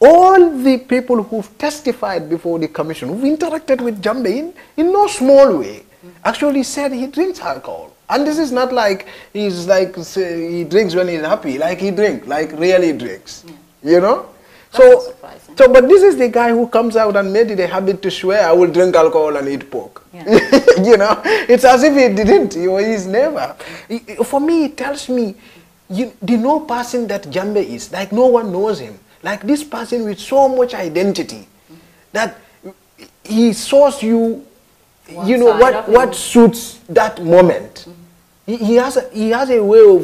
Speaker 3: all the people who've testified before the commission, who've interacted with Jammeh in, in no small way, mm. actually said he drinks alcohol. And this is not like he's like say, he drinks when he's happy. Like he drinks, like really drinks. Yeah. You know. so, so, but this is the guy who comes out and made it a habit to swear, I will drink alcohol and eat pork. Yeah. [LAUGHS] you know, it's as if he didn't. He, he's never. For me, it tells me, you, the no person that Jammeh is, like no one knows him. Like this person with so much identity, that he saws you, one you know, what, what suits that moment. Mm -hmm. He, he, has a, he has a way of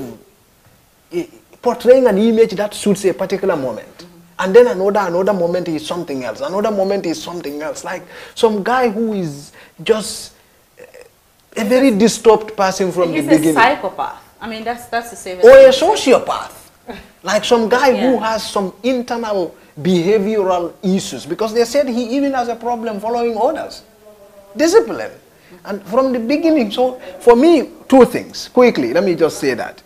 Speaker 3: uh, portraying an image that suits a particular moment. Mm -hmm. And then another, another moment is something else. Another moment is something else. Like some guy who is just a very disturbed person from
Speaker 4: He's
Speaker 3: the beginning.
Speaker 4: He's a psychopath. I mean, that's, that's the same.
Speaker 3: Or a sociopath. [LAUGHS] like some guy yeah. who has some internal behavioral issues. Because they said he even has a problem following orders. Discipline. And from the beginning, so for me, two things. Quickly, let me just say that.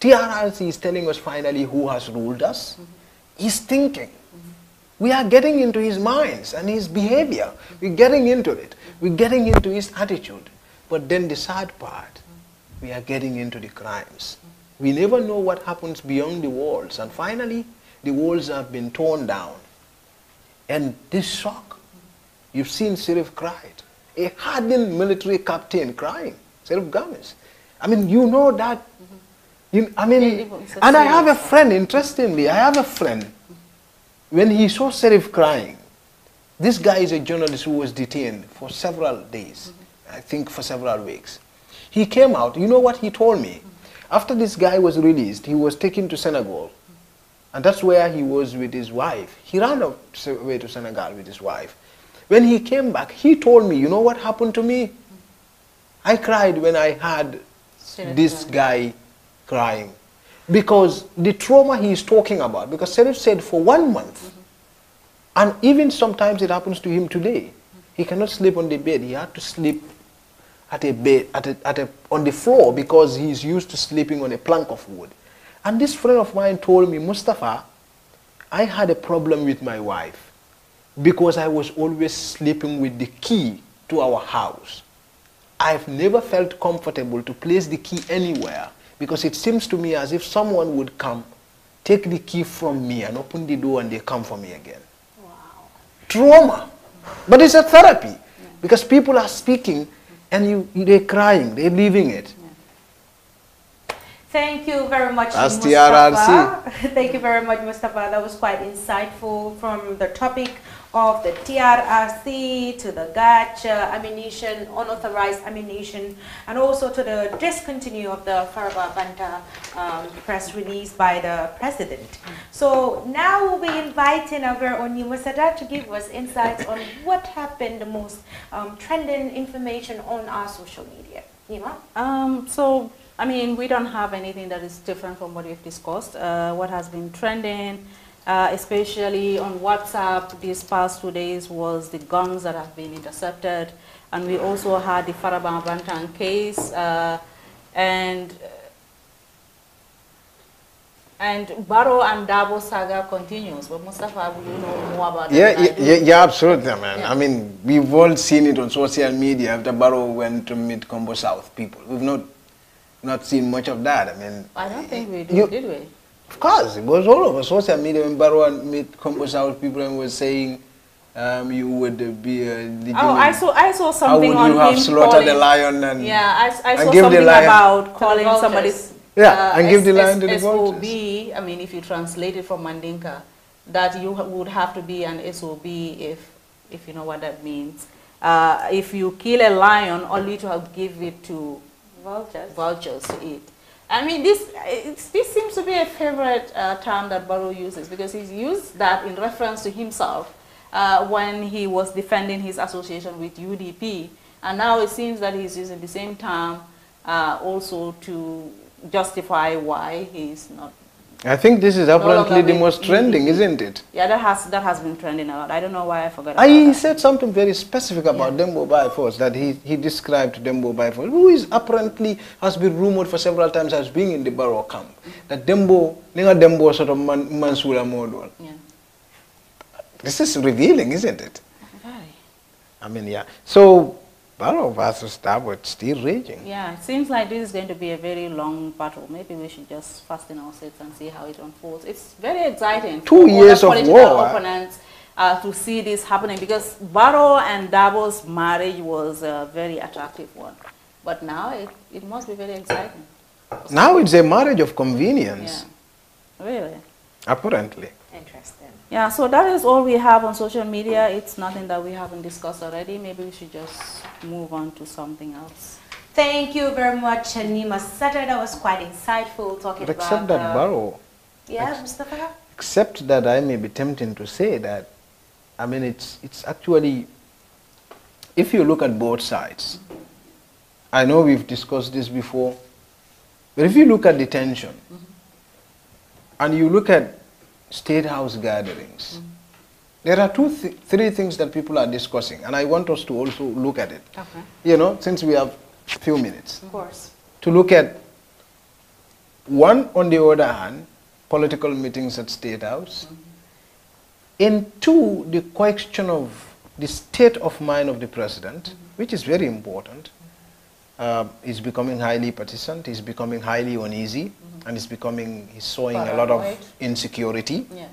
Speaker 3: TRRC is telling us finally who has ruled us. He's thinking. We are getting into his minds and his behavior. We're getting into it. We're getting into his attitude. But then the sad part, we are getting into the crimes. We never know what happens beyond the walls. And finally, the walls have been torn down. And this shock, you've seen Sirif cried a hardened military captain crying, Serif Games. I mean, you know that. Mm -hmm. you, I mean, and I have a friend, interestingly, I have a friend when he saw Serif crying, this guy is a journalist who was detained for several days, I think for several weeks. He came out, you know what he told me? After this guy was released, he was taken to Senegal. And that's where he was with his wife. He ran away to Senegal with his wife. When he came back, he told me, you know what happened to me? I cried when I heard this guy crying. Because the trauma he is talking about, because Serif said for one month, mm -hmm. and even sometimes it happens to him today, he cannot sleep on the bed. He had to sleep at a bed, at a, at a, on the floor because he's used to sleeping on a plank of wood. And this friend of mine told me, Mustafa, I had a problem with my wife because I was always sleeping with the key to our house. I've never felt comfortable to place the key anywhere because it seems to me as if someone would come, take the key from me and open the door and they come for me again. Wow. Trauma. But it's a therapy yeah. because people are speaking and you, they're crying, they're leaving it.
Speaker 2: Thank you very much, That's Mustafa. [LAUGHS] Thank you very much, Mustafa. That was quite insightful from the topic of the TRRC to the gacha ammunition, unauthorized ammunition, and also to the discontinue of the Faraba Banta um, press release by the president. So now we'll be inviting our very own Nimasada to give us insights on what happened the most um, trending information on our social media. Nima?
Speaker 4: Um, so, I mean, we don't have anything that is different from what we've discussed. Uh, what has been trending uh, especially on WhatsApp these past two days was the guns that have been intercepted. And we also had the Faraba Banta case. Uh, and and Barrow and Darboe saga continues. But Mustafa, will you know more about
Speaker 3: yeah, yeah, yeah, yeah, absolutely, man. Yeah. I mean, we've all seen it on social media after Barrow went to meet Kombo South people. We've not not seen much of that. I mean,
Speaker 4: I don't think we did, you, did we?
Speaker 3: Of course, it was all over social media when Barwan met Kombo South people and was saying um, you would be a
Speaker 4: Oh, I saw I saw something
Speaker 3: on him.
Speaker 4: How would you have
Speaker 3: slaughtered the lion and
Speaker 4: yeah, I, I saw something about calling somebody
Speaker 3: yeah uh, and give the lion to the SOB.
Speaker 4: I mean, if you translate it from Mandinka, that you would have to be an SOB if if you know what that means. Uh, if you kill a lion, only to give it to vultures vultures to eat. I mean, this, this seems to be a favorite uh, term that Barrow uses because he's used that in reference to himself uh, when he was defending his association with UDP. And now it seems that he's using the same term uh, also to justify why he's not
Speaker 3: I think this is apparently the most trending, isn't it?
Speaker 4: Yeah, that has that has been trending a lot. I don't know why I forgot.
Speaker 3: I, he said something very specific about yeah. Dembo Bifos that he he described Dembo Bifos, who is apparently has been rumored for several times as being in the Barrow camp. Mm -hmm. That Dembo, Ninga Dembo sort of man, Mansura model. Yeah. This is revealing, isn't it?
Speaker 4: Very.
Speaker 3: I mean, yeah. So Barrow versus Starboard still raging.
Speaker 4: Yeah, it seems like this is going to be a very long battle. Maybe we should just fasten our seats and see how it unfolds. It's very exciting.
Speaker 3: Two years of war.
Speaker 4: opponents uh, to see this happening because Barrow and Darboe's marriage was a very attractive one. But now it, it must be very exciting.
Speaker 3: Now it's a marriage of convenience.
Speaker 4: Yeah. Really?
Speaker 3: Apparently.
Speaker 2: Interesting.
Speaker 4: Yeah, so that is all we have on social media. It's nothing that we haven't discussed already. Maybe we should just move on to something else.
Speaker 2: Thank you very much, Nima Sutter. That was quite insightful talking
Speaker 3: but except about... Except that Barrow.
Speaker 2: Yeah, ex Mustafa?
Speaker 3: Except that I may be tempting to say that, I mean, it's, it's actually, if you look at both sides, mm -hmm. I know we've discussed this before, but if you look at the tension, mm -hmm. and you look at state house gatherings. Mm. There are two, th three things that people are discussing, and I want us to also look at it. Okay. You know, since we have a few minutes.
Speaker 2: Of course.
Speaker 3: To look at, one, on the other hand, political meetings at State House, mm -hmm. and two, the question of the state of mind of the president, mm -hmm. which is very important, uh, is becoming highly partisan, is becoming highly uneasy, mm -hmm. and is becoming, he's showing paranoid. a lot of insecurity yeah.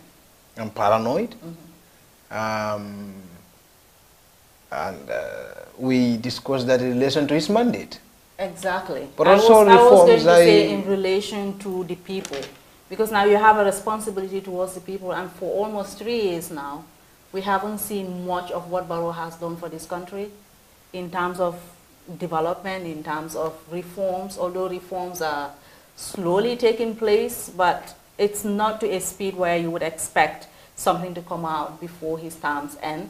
Speaker 3: and paranoid. Mm -hmm. um, and uh, we discussed that in relation to his mandate.
Speaker 4: Exactly.
Speaker 3: But I also
Speaker 4: was,
Speaker 3: reforms
Speaker 4: I was going to say in relation to the people. Because now you have a responsibility towards the people, and for almost three years now, we haven't seen much of what Barrow has done for this country in terms of development, in terms of reforms, although reforms are slowly taking place, but it's not to a speed where you would expect something to come out before his terms end.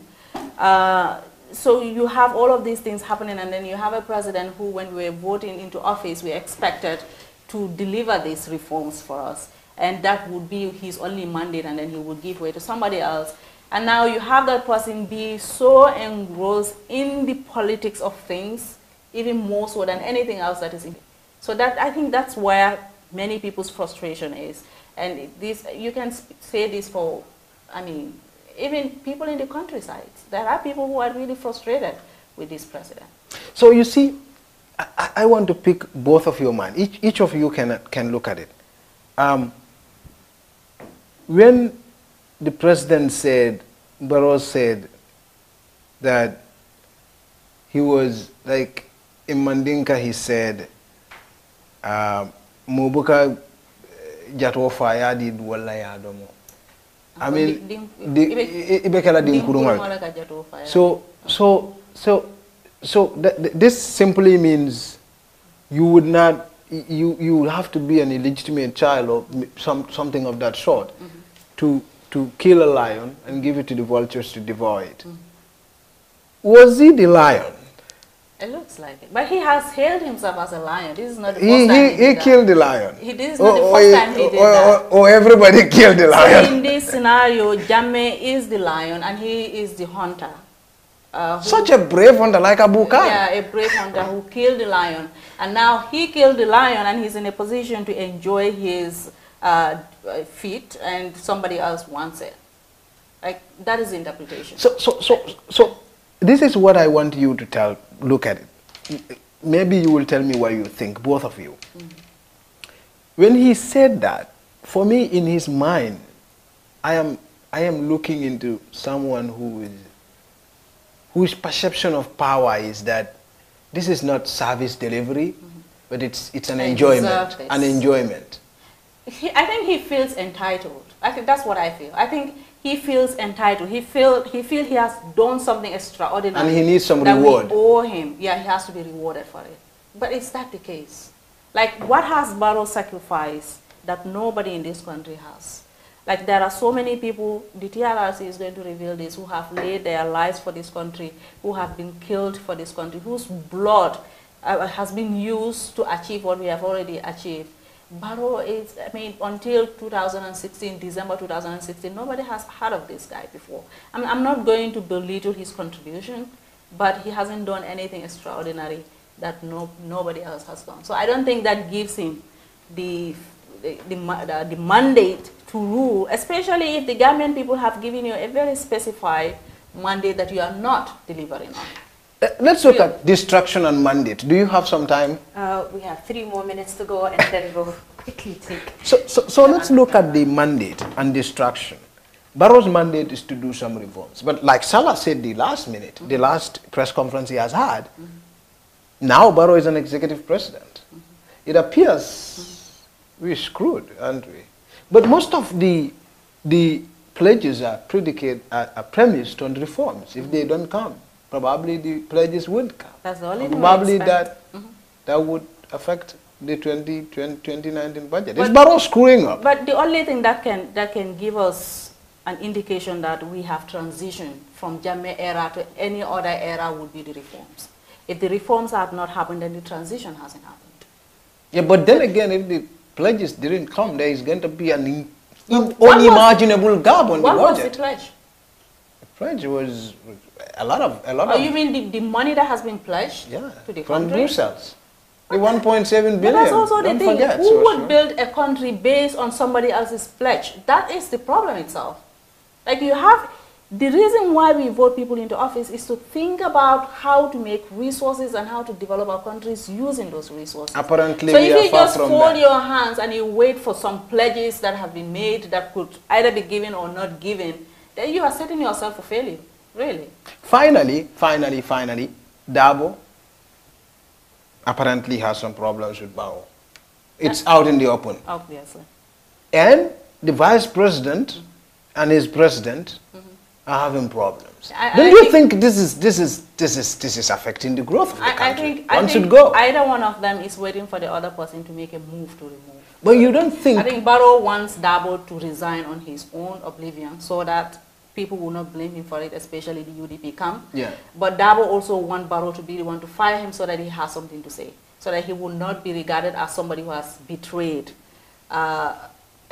Speaker 4: Uh, so you have all of these things happening, and then you have a president who, when we were voting into office, we expected to deliver these reforms for us. And that would be his only mandate, and then he would give way to somebody else. And now you have that person be so engrossed in the politics of things, even more so than anything else that is in. So that I think that's where many people's frustration is. And this, you can say this for, I mean, even people in the countryside. There are people who are really frustrated with this president.
Speaker 3: So you see, I, I want to pick both of your mind. Each, each of you can, can look at it. Um, when the president said, Barrow said that he was like, in Mandinka he said, uh, Mubuka jato faya di wala ya domo. I mean, ibekala din So, so, so, so th this simply means you would not, you, you would have to be an illegitimate child or some, something of that sort mm -hmm. to, to kill a lion and give it to the vultures to devour it. Mm -hmm. Was he the lion?
Speaker 4: It looks like it. But he has hailed himself as a lion. This is not the
Speaker 3: first he,
Speaker 4: time
Speaker 3: he, he, he killed the lion.
Speaker 4: He, this is not the first time he did
Speaker 3: or,
Speaker 4: that.
Speaker 3: Or, everybody [LAUGHS] killed the lion.
Speaker 4: So in this scenario, Jammeh is the lion and he is the hunter.
Speaker 3: Uh, who, Such a brave hunter like Abu Khan.
Speaker 4: Yeah, a brave hunter who killed the lion. And now he killed the lion and he's in a position to enjoy his uh, feet and somebody else wants it. Like, that is the interpretation.
Speaker 3: So, so, so, so this is what I want you to tell, look at it. Maybe you will tell me what you think, both of you. Mm -hmm. When he said that, for me, in his mind, I am, I am looking into someone who is, whose perception of power is that this is not service delivery, mm -hmm. but it's, it's an I enjoyment, an enjoyment.
Speaker 4: He, I think he feels entitled. I think that's what I feel. I think he feels entitled. He feel he feel he has done something extraordinary.
Speaker 3: And he needs some
Speaker 4: that
Speaker 3: reward.
Speaker 4: We owe him. Yeah, he has to be rewarded for it. But is that the case? Like, what has Barrow sacrificed that nobody in this country has? Like, there are so many people, the TRRC is going to reveal this, who have laid their lives for this country, who have been killed for this country, whose blood uh, has been used to achieve what we have already achieved. Barrow is, I mean, until 2016, December 2016, nobody has heard of this guy before. I mean, I'm not going to belittle his contribution, but he hasn't done anything extraordinary that no, nobody else has done. So I don't think that gives him the, the, the, the mandate to rule, especially if the Gambian people have given you a very specified mandate that you are not delivering on.
Speaker 3: Uh, let's look at destruction and mandate. Do you have some time?
Speaker 2: Uh, we have three more minutes to go and then we'll [LAUGHS] quickly take.
Speaker 3: So, so, so let's look at the mandate and destruction. Barrow's mandate is to do some reforms. But like Salah said the last minute, mm -hmm. the last press conference he has had, mm -hmm. now Barrow is an executive president. Mm -hmm. It appears we're screwed, aren't we? But most of the, the pledges are, predicate, are, are premised on reforms if they don't come probably the pledges would come.
Speaker 4: That's the only
Speaker 3: Probably that, mm -hmm. that would affect the 20, 20 2019 budget. But, it's Barrow screwing up.
Speaker 4: But the only thing that can, that can give us an indication that we have transitioned from Jammeh era to any other era would be the reforms. If the reforms have not happened, then the transition hasn't happened.
Speaker 3: Yeah, but then again, if the pledges didn't come, there is going to be an in, in unimaginable gap on the budget.
Speaker 4: What was the pledge?
Speaker 3: The pledge was a lot of a lot
Speaker 4: oh,
Speaker 3: of.
Speaker 4: you mean the, the money that has been pledged?
Speaker 3: Yeah,
Speaker 4: to the
Speaker 3: from
Speaker 4: country?
Speaker 3: Brussels. The 1.7 billion.
Speaker 4: But that's also
Speaker 3: Don't
Speaker 4: the thing.
Speaker 3: Forget,
Speaker 4: Who
Speaker 3: so
Speaker 4: would build a country based on somebody else's pledge? That is the problem itself. Like you have, the reason why we vote people into office is to think about how to make resources and how to develop our countries using those resources.
Speaker 3: Apparently,
Speaker 4: so if you just fold your hands and you wait for some pledges that have been made that could either be given or not given, then you are setting yourself for failure. Really?
Speaker 3: Finally, finally, finally, Darboe apparently has some problems with Barrow. It's out in the open.
Speaker 4: Obviously.
Speaker 3: and the vice president mm-hmm. and his president mm-hmm. are having problems.
Speaker 4: I-
Speaker 3: Don't
Speaker 4: I
Speaker 3: you
Speaker 4: think-
Speaker 3: think, this is this is this is this is affecting the growth of the
Speaker 4: I, I
Speaker 3: country?
Speaker 4: think, I
Speaker 3: One
Speaker 4: think
Speaker 3: should go.
Speaker 4: either one of them is waiting for the other person to make a move to remove.
Speaker 3: but you don't think
Speaker 4: I think Barrow wants Darboe to resign on his own oblivion so that people will not blame him for it, especially the UDP camp.
Speaker 3: Yeah.
Speaker 4: But Darboe also wants Barrow to be the one to fire him so that he has something to say, so that he will not be regarded as somebody who has betrayed uh,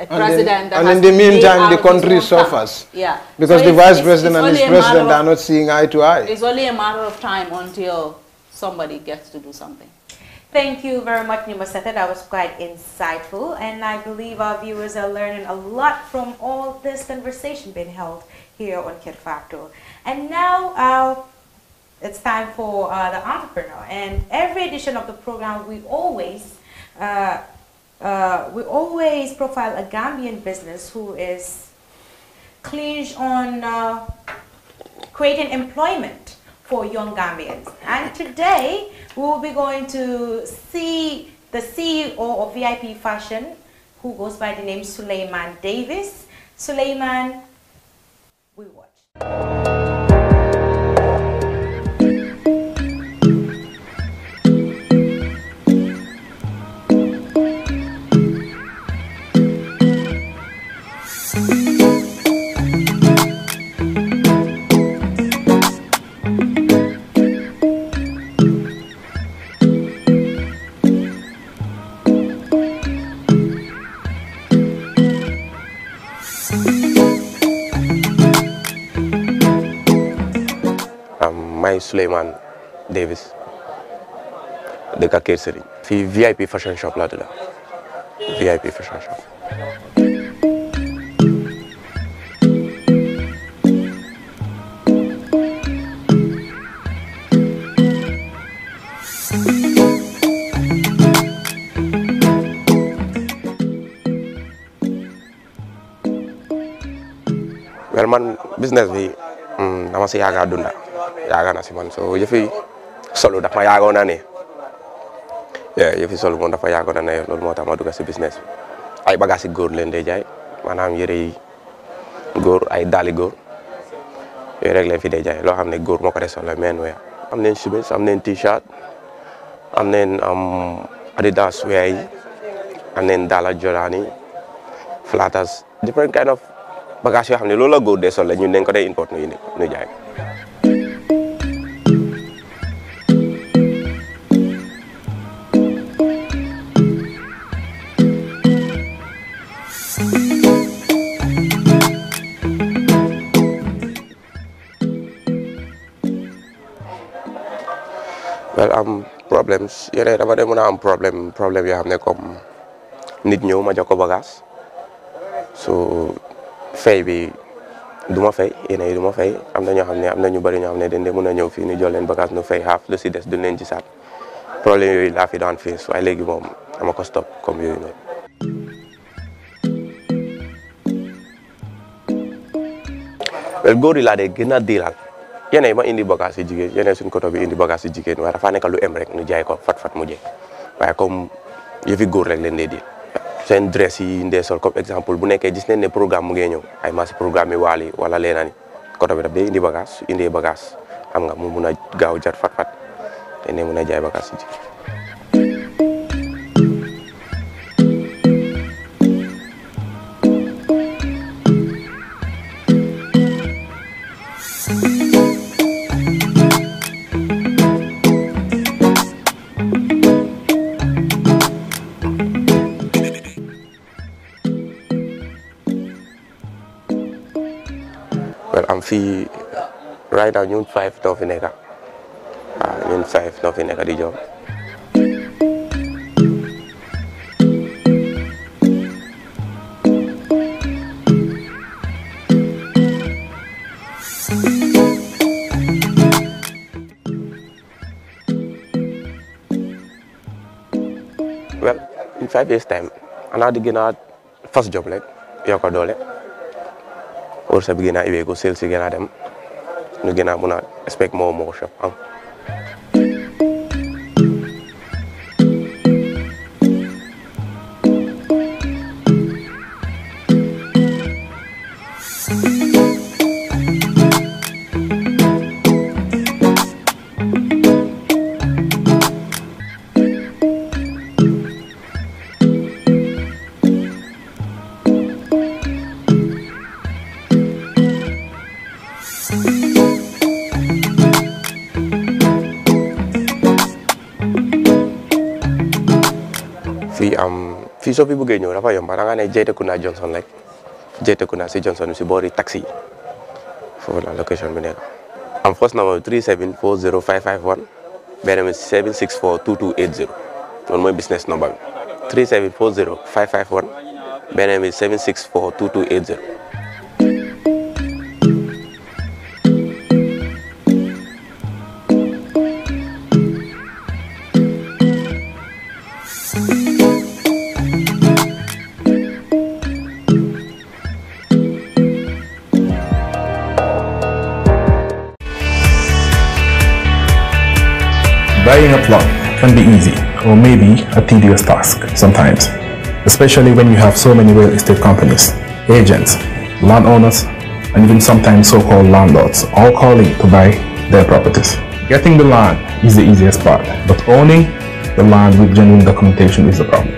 Speaker 4: a
Speaker 3: And
Speaker 4: president
Speaker 3: in-
Speaker 4: that
Speaker 3: and
Speaker 4: has
Speaker 3: in the meantime, the country
Speaker 4: own camp.
Speaker 3: suffers.
Speaker 4: Yeah.
Speaker 3: because
Speaker 4: So
Speaker 3: the vice
Speaker 4: it's-
Speaker 3: president
Speaker 4: it's
Speaker 3: and his
Speaker 4: only a matter
Speaker 3: president
Speaker 4: of-
Speaker 3: are not seeing eye to eye.
Speaker 4: It's only a matter of time until somebody gets to do something.
Speaker 2: Thank you very much, Nimaseta. That was quite insightful, and I believe our viewers are learning a lot from all this conversation being held here on Kerr Fatou. And now uh, it's time for uh, the entrepreneur. And every edition of the program, we always uh, uh, we always profile a Gambian business who is clean on uh, creating employment for young Gambians. And today we will be going to see the CEO of VIP Fashion who goes by the name Suleiman Davis. Suleiman, we watch.
Speaker 5: Um, may Souleymane Davis dëkk Kër Serigne fii VIP fashion shop laa tudda VIP fashion shop wel man business bi mm, dama si yaaga dunda yaaga na si man. So yëfi solo dafa yaagoon na ne. Yëfi solo moom dafa yaagoon na ne loolu moo tax ma dugg si business. Bi ay bagages yi góor leen day jaay maanaam yëre yi góor ay daali góor yooyu rek fi day jaay. Loo xam ne góor moo ko dee solo men wear am neen chemise am neen t-shirt am neen am adidas wear yi am neen daala jolaani flatters different kind of bagage yoo xam ne loolu la góor dee sol la ñun dañ ko dee import ñu indi ñu jaay. Well am problems. Yéen dama de mën a am problème problème yoo xam comme nit ñëw ma jox ko bagage so fay bi du ma fay yéen yi du ma fay am na ñoo xam ne am na ñu bëri ñoo xam ne dañ de mën a ñëw fii ñu jox leen bagage nu fay xaaf lu si des duñ leen gisaat problème yooyu laa fi daan fii waaye léegi moom dama ko stop comme yooyu noonu. well góor yi laa de gën yéen ma indi bagage yi jigéen yéen suñ koto bi indi bagage yi jigéen waaye dafa nekk lu em rek ñu jaay ko fat fat mu jeex waaye comme yëfi góor rek leen dee di seen dress yi ndee sol comme exemple bu nekkee gis nañ ne programme mu ngee ñëw ay marché programme yi waali wala leena ni. Koto bi daf day indi bagage su indee bagage xam nga mu mun a gaaw jar fat fat te ne mun a jaay bagage yi fii right now fi nekka waaw ñun five noo fi nekka di job well in five years time di gën a fas job like, you're yokk doole wërsëg bi gën a ibeeku sales si gën a dem ñu gën a mun a expect more more shop am. Fii soo fi bëggee ñëw dafa yomb da nga ne Jeytekunda Johnson rek Jeytekunda si Johnson bi si boori taxi yi foofu la location bi nekk. am first number 3740551 beneen bi 7642280 loolu mooy business number bi 3740551 beneen bi 7642280.
Speaker 1: Can be easy or maybe a tedious task sometimes, especially when you have so many real estate companies, agents, landowners, and even sometimes so-called landlords all calling to buy their properties. Getting the land is the easiest part, but owning the land with genuine documentation is the problem.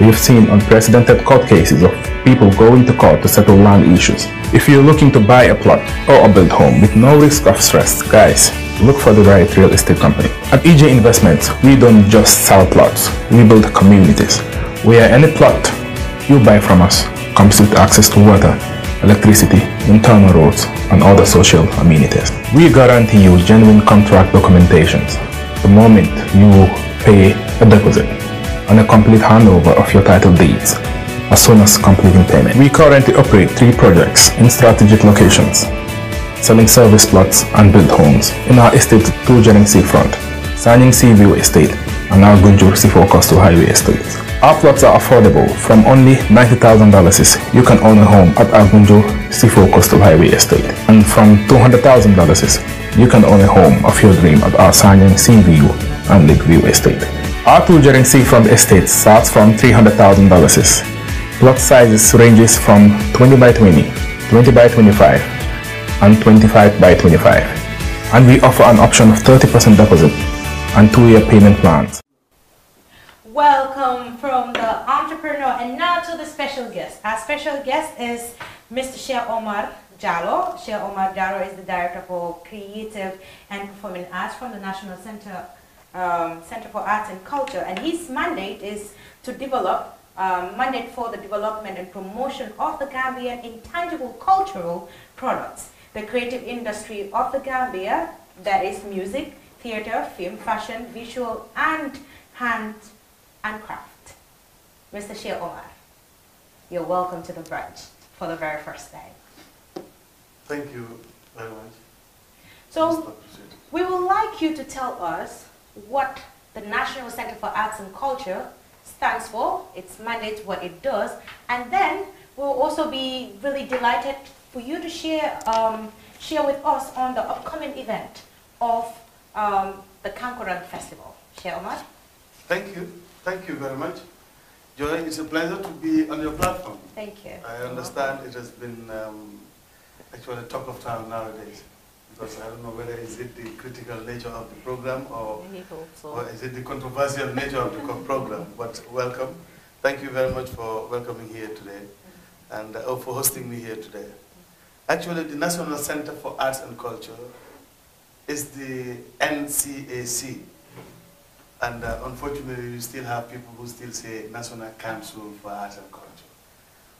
Speaker 1: We have seen unprecedented court cases of people going to court to settle land issues. If you're looking to buy a plot or a build home with no risk of stress, guys, look for the right real estate company. At EJ Investments, we don't just sell plots, we build communities where any plot you buy from us comes with access to water, electricity, internal roads, and other social amenities. We guarantee you genuine contract documentations the moment you pay a deposit and a complete handover of your title deeds as soon as completing payment. We currently operate three projects in strategic locations selling service plots and build homes in our estate Tujereng Seafront, Sanyang Seaview Estate, and our Gunjur Seafour Coastal Highway Estate. Our plots are affordable from only $90,000 you can own a home at our Gunjur Seafour Coastal Highway Estate, and from $200,000 you can own a home of your dream at our Sanyang Seaview and Lakeview Estate. Our two Tujereng Seafront Estate starts from $300,000. Plot sizes ranges from 20 by 20, 20 by 25, and 25 by 25. And we offer an option of 30% deposit and two-year payment plans.
Speaker 2: Welcome from the entrepreneur and now to the special guest. Our special guest is Mr. Shea Omar Jallow. Shea Omar Jallow is the Director for Creative and Performing Arts from the National Center, um, Center for Arts and Culture. And his mandate is to develop, um, mandate for the development and promotion of the Gambian intangible cultural products. The creative industry of the Gambia, that is music, theater, film, fashion, visual, and hand and craft. Mr. Shea Omar, you're welcome to the brunch for the very first time.
Speaker 6: Thank you very much.
Speaker 2: So, we would like you to tell us what the National Center for Arts and Culture stands for, its mandate, what it does, and then we'll also be really delighted for you to share um, share with us on the upcoming event of um, the Kankoran Festival. Share Omar.
Speaker 6: Thank you. Thank you very much. Joy, it's a pleasure to be on your platform.
Speaker 2: Thank you.
Speaker 6: I understand it has been um, actually talk of town nowadays because I don't know whether is it the critical nature of the program or,
Speaker 4: so.
Speaker 6: or is it the controversial nature of the program. But welcome. Thank you very much for welcoming here today and uh, for hosting me here today. Actually, the National Center for Arts and Culture is the NCAC. And uh, unfortunately, we still have people who still say National Council for Arts and Culture.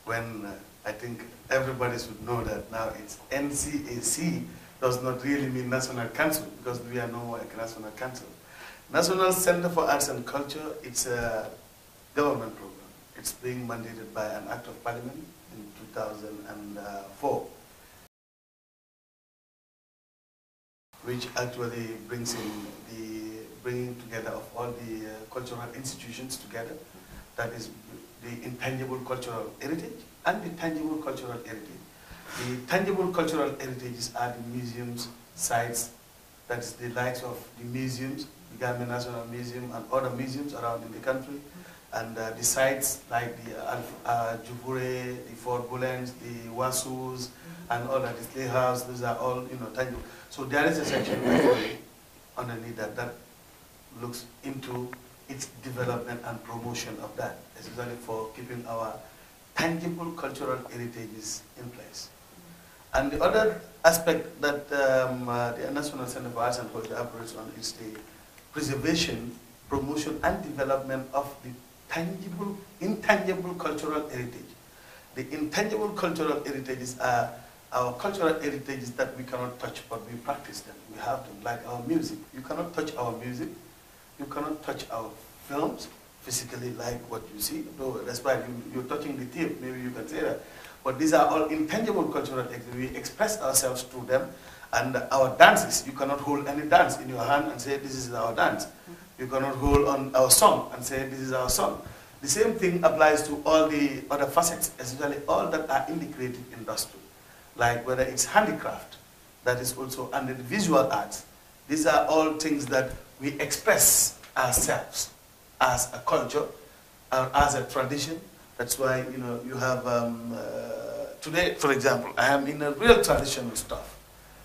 Speaker 6: When uh, I think everybody should know that now it's NCAC does not really mean National Council because we are no more a National Council. National Center for Arts and Culture, it's a government program. It's being mandated by an act of parliament in 2004. Which actually brings in the bringing together of all the uh, cultural institutions together. That is the intangible cultural heritage and the tangible cultural heritage. The tangible cultural heritages are the museums, sites, that is the likes of the museums, the Gambia National Museum and other museums around in the country, and uh, the sites like the Alf- uh, Juffureh, the Fort Bullens, the Wasus, and all that, the Slay House, these are all you know tangible. So there is a section underneath that that looks into its development and promotion of that, especially for keeping our tangible cultural heritages in place. And the other aspect that um, uh, the National Center for Arts and Culture operates on is the preservation, promotion, and development of the tangible, intangible cultural heritage. The intangible cultural heritages are our cultural heritage is that we cannot touch, but we practice them. We have them, like our music. You cannot touch our music. You cannot touch our films physically, like what you see. No, that's why you, you're touching the tape. Maybe you can say that. But these are all intangible cultural activities. We express ourselves through them. And our dances, you cannot hold any dance in your hand and say, this is our dance. You cannot hold on our song and say, this is our song. The same thing applies to all the other facets, especially all that are integrated in the creative industry. Like whether it's handicraft, that is also under the visual arts. These are all things that we express ourselves as a culture, uh, as a tradition. That's why, you know, you have, um, uh, today, for example, I am in a real traditional stuff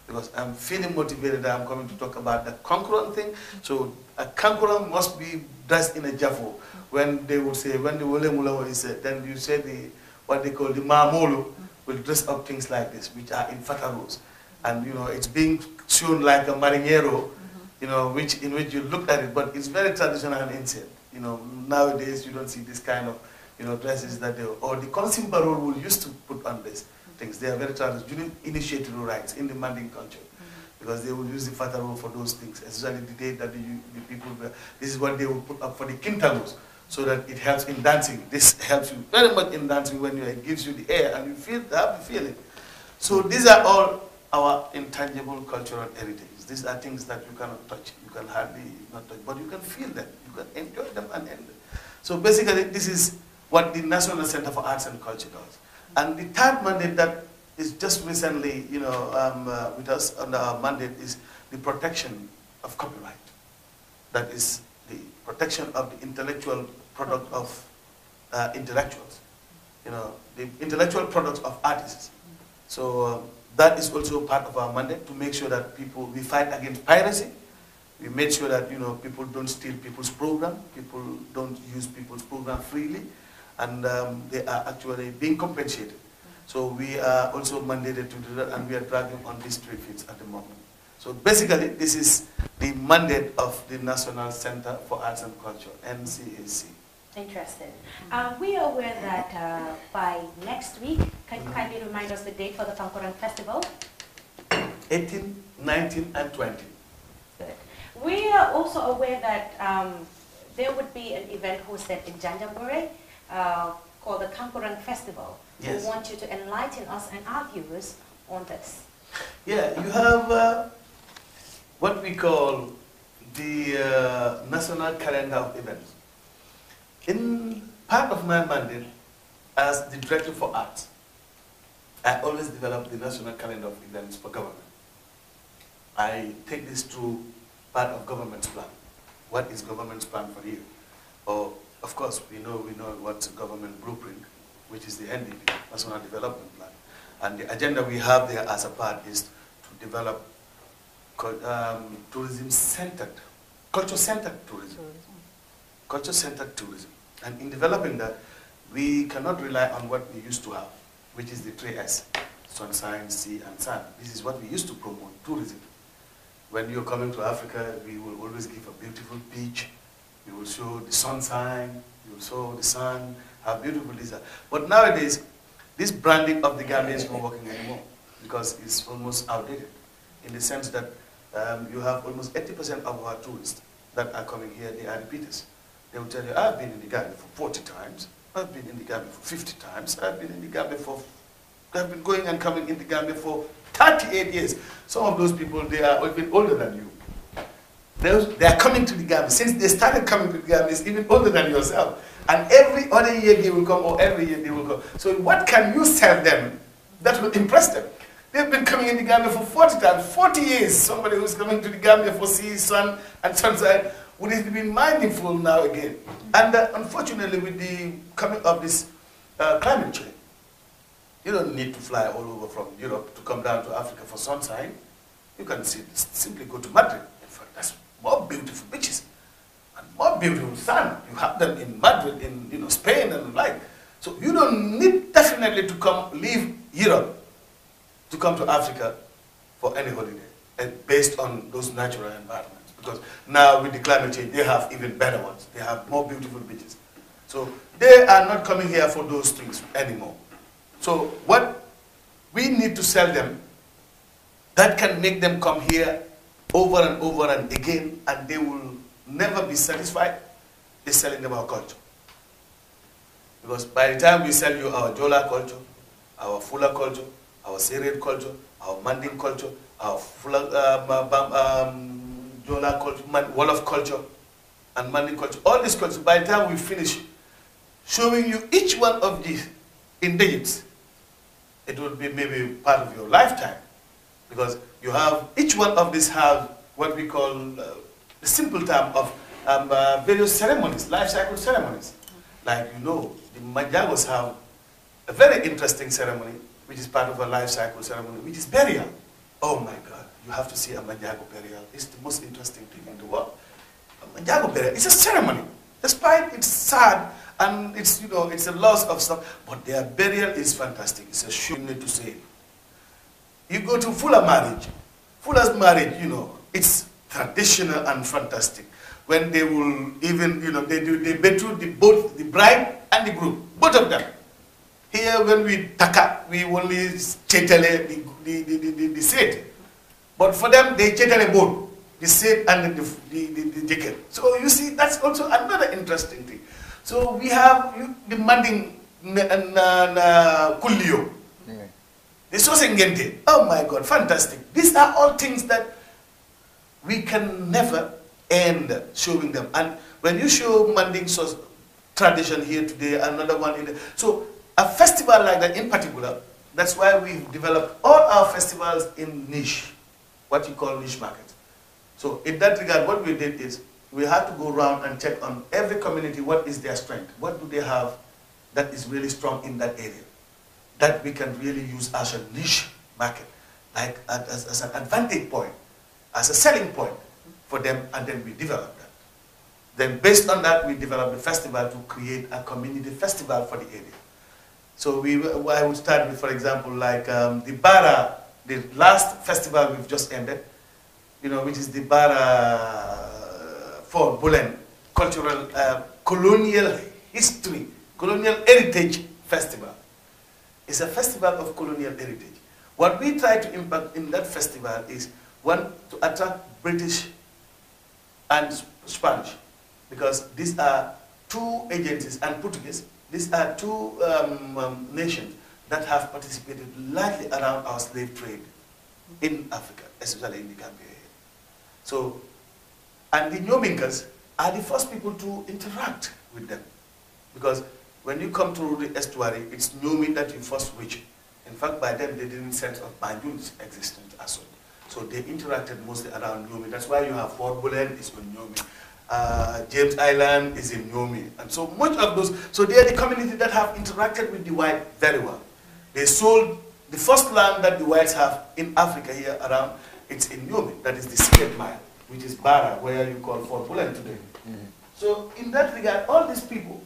Speaker 6: because I'm feeling motivated I'm coming to talk about the Kankuran thing. So a Kankuran must be dressed in a jafo. When they would say, when the Wole Mula is said, then you say the, what they call the Mamolu will dress up things like this, which are in fataros. And you know, it's being shown like a marinero, mm-hmm. you know, which in which you look at it, but it's very traditional and ancient. You know, nowadays you don't see this kind of, you know, dresses that they, or the consimbarol will used to put on this things. They are very traditional, during initiatory rites in the Manding culture. Mm-hmm. Because they will use the fataro for those things, especially the day that the, the people, were, this is what they will put up for the kintalos, so that it helps in dancing. This helps you very much in dancing when you, it gives you the air and you feel the feeling. So these are all our intangible cultural heritage. These are things that you cannot touch, you can hardly not touch, but you can feel them, you can enjoy them and end. So basically, this is what the National Center for Arts and Culture does. And the third mandate that is just recently, you know, um, uh, with us under our mandate is the protection of copyright. That is protection of the intellectual product of uh, intellectuals, you know, the intellectual products of artists. So um, that is also part of our mandate to make sure that people, we fight against piracy. We make sure that, you know, people don't steal people's program, people don't use people's program freely and um, they are actually being compensated. So we are also mandated to do that, and we are dragging on these three feet at the moment. So basically, this is the mandate of the National Center for Arts and Culture, NCAC.
Speaker 2: Interesting. Um, we are aware that uh, by next week, can you kindly remind us the date for the Kankurang Festival?
Speaker 6: 18, 19, and 20.
Speaker 2: Good. We are also aware that um, there would be an event hosted in Janjambure uh, called the Kankurang Festival.
Speaker 6: Yes.
Speaker 2: We want you to enlighten us and our viewers on this.
Speaker 6: Yeah, you have uh, what we call the uh, national calendar of events. In part of my mandate as the director for arts, I always develop the national calendar of events for government. I take this through part of government's plan. What is government's plan for you? Or of course, we know we know what government blueprint, which is the NDP, National Development Plan, and the agenda we have there as a part is to develop um, tourism-centered, culture-centered tourism, culture-centered tourism, and in developing that, we cannot rely on what we used to have, which is the three S: sunshine, sea, and sun. This is what we used to promote tourism. When you're coming to Africa, we will always give a beautiful beach, we will show the sunshine, you will show the sun, how beautiful these are. But nowadays, this branding of the Gambia is not working anymore because it's almost outdated in the sense that um, you have almost 80% of our tourists that are coming here, they are repeaters. They will tell you, I've been in the Gambia for 40 times, I've been in the Gambia for 50 times, I've been in the Gambia for, I've been going and coming in the Gambia for 38 years. Some of those people, they are even older than you. They are coming to the Gambia. Since they started coming to the Gambia, it's even older than yourself. And every other year they will come, or every year they will come. So what can you sell them that will impress them? They've been coming in the Gambia for 40 times, 40 years. Somebody who's coming to the Gambia for sea, sun, and sunshine would have been mindful now again. And uh, unfortunately, with the coming of this uh, climate change, you don't need to fly all over from Europe to come down to Africa for sunshine. You can see, simply go to Madrid. In fact, that's more beautiful beaches and more beautiful sun. You have them in Madrid, in you know Spain and like. So you don't need definitely to come leave Europe to come to Africa for any holiday and based on those natural environments. Because now with the climate change, they have even better ones. They have more beautiful beaches. So they are not coming here for those things anymore. So what we need to sell them that can make them come here over and over and again and they will never be satisfied is selling them our culture. Because by the time we sell you our Jola culture, our Fula culture, our Syrian culture, our Manding culture, our Fula, um, um, um, culture, Man, Wolof culture, and Manding culture, all these cultures, by the time we finish showing you each one of these in digits, it would be maybe part of your lifetime. Because you have, each one of these have what we call uh, the simple term of um, uh, various ceremonies, life cycle ceremonies. Like you know, the Manjagos have a very interesting ceremony, which is part of a life cycle ceremony, which is burial. Oh my God, you have to see a Manjago burial. It's the most interesting thing in the world. A Manjago burial, it's a ceremony. Despite it's sad and it's, you know, it's a loss of stuff, but their burial is fantastic. It's a shame to say. You go to Fula marriage. Fula's marriage, you know, it's traditional and fantastic. When they will even, you know, they do they betroth the both the bride and the groom, both of them. Here when we taka, we only chetele the the, the, the, the, the seed. But for them they chetele both, the seed and the the, the, the deacon. So you see that's also another interesting thing. So we have you, the manding na, na, na kulio. The Sosengente. Oh my God, fantastic. These are all things that we can never end showing them. And when you show Manding tradition here today, another one in the, so a festival like that in particular, that's why we've developed all our festivals in niche, what you call niche market. So in that regard, what we did is we had to go around and check on every community what is their strength, what do they have that is really strong in that area, that we can really use as a niche market, like as, as an advantage point, as a selling point for them, and then we develop that. Then based on that, we developed the festival to create a community festival for the area. So we, I would start with, for example, like um, the Barra, the last festival we've just ended, you know, which is the Barra Fort Bullen Cultural uh, Colonial History, Colonial Heritage Festival. It's a festival of colonial heritage. What we try to impact in that festival is, one, to attract British and Spanish, because these are two agencies, and Portuguese, these are two um, um, nations that have participated largely around our slave trade in Africa, especially in the Gambia. So, and the Nyominkas are the first people to interact with them. Because when you come to the estuary, it's Nyomi that you first reach. In fact, by then, they didn't sense of Banjul's existence as well. So they interacted mostly around Nyomi. That's why you have Fort Bullen is on Nyomi. Uh, James Island is in Nyomi. And so much of those, so they are the community that have interacted with the white very well. They sold the first land that the whites have in Africa here around, it's in Nyomi. That is the second mile, which is Barra, where you call Fort Bullen today. Mm -hmm. So in that regard, all these people,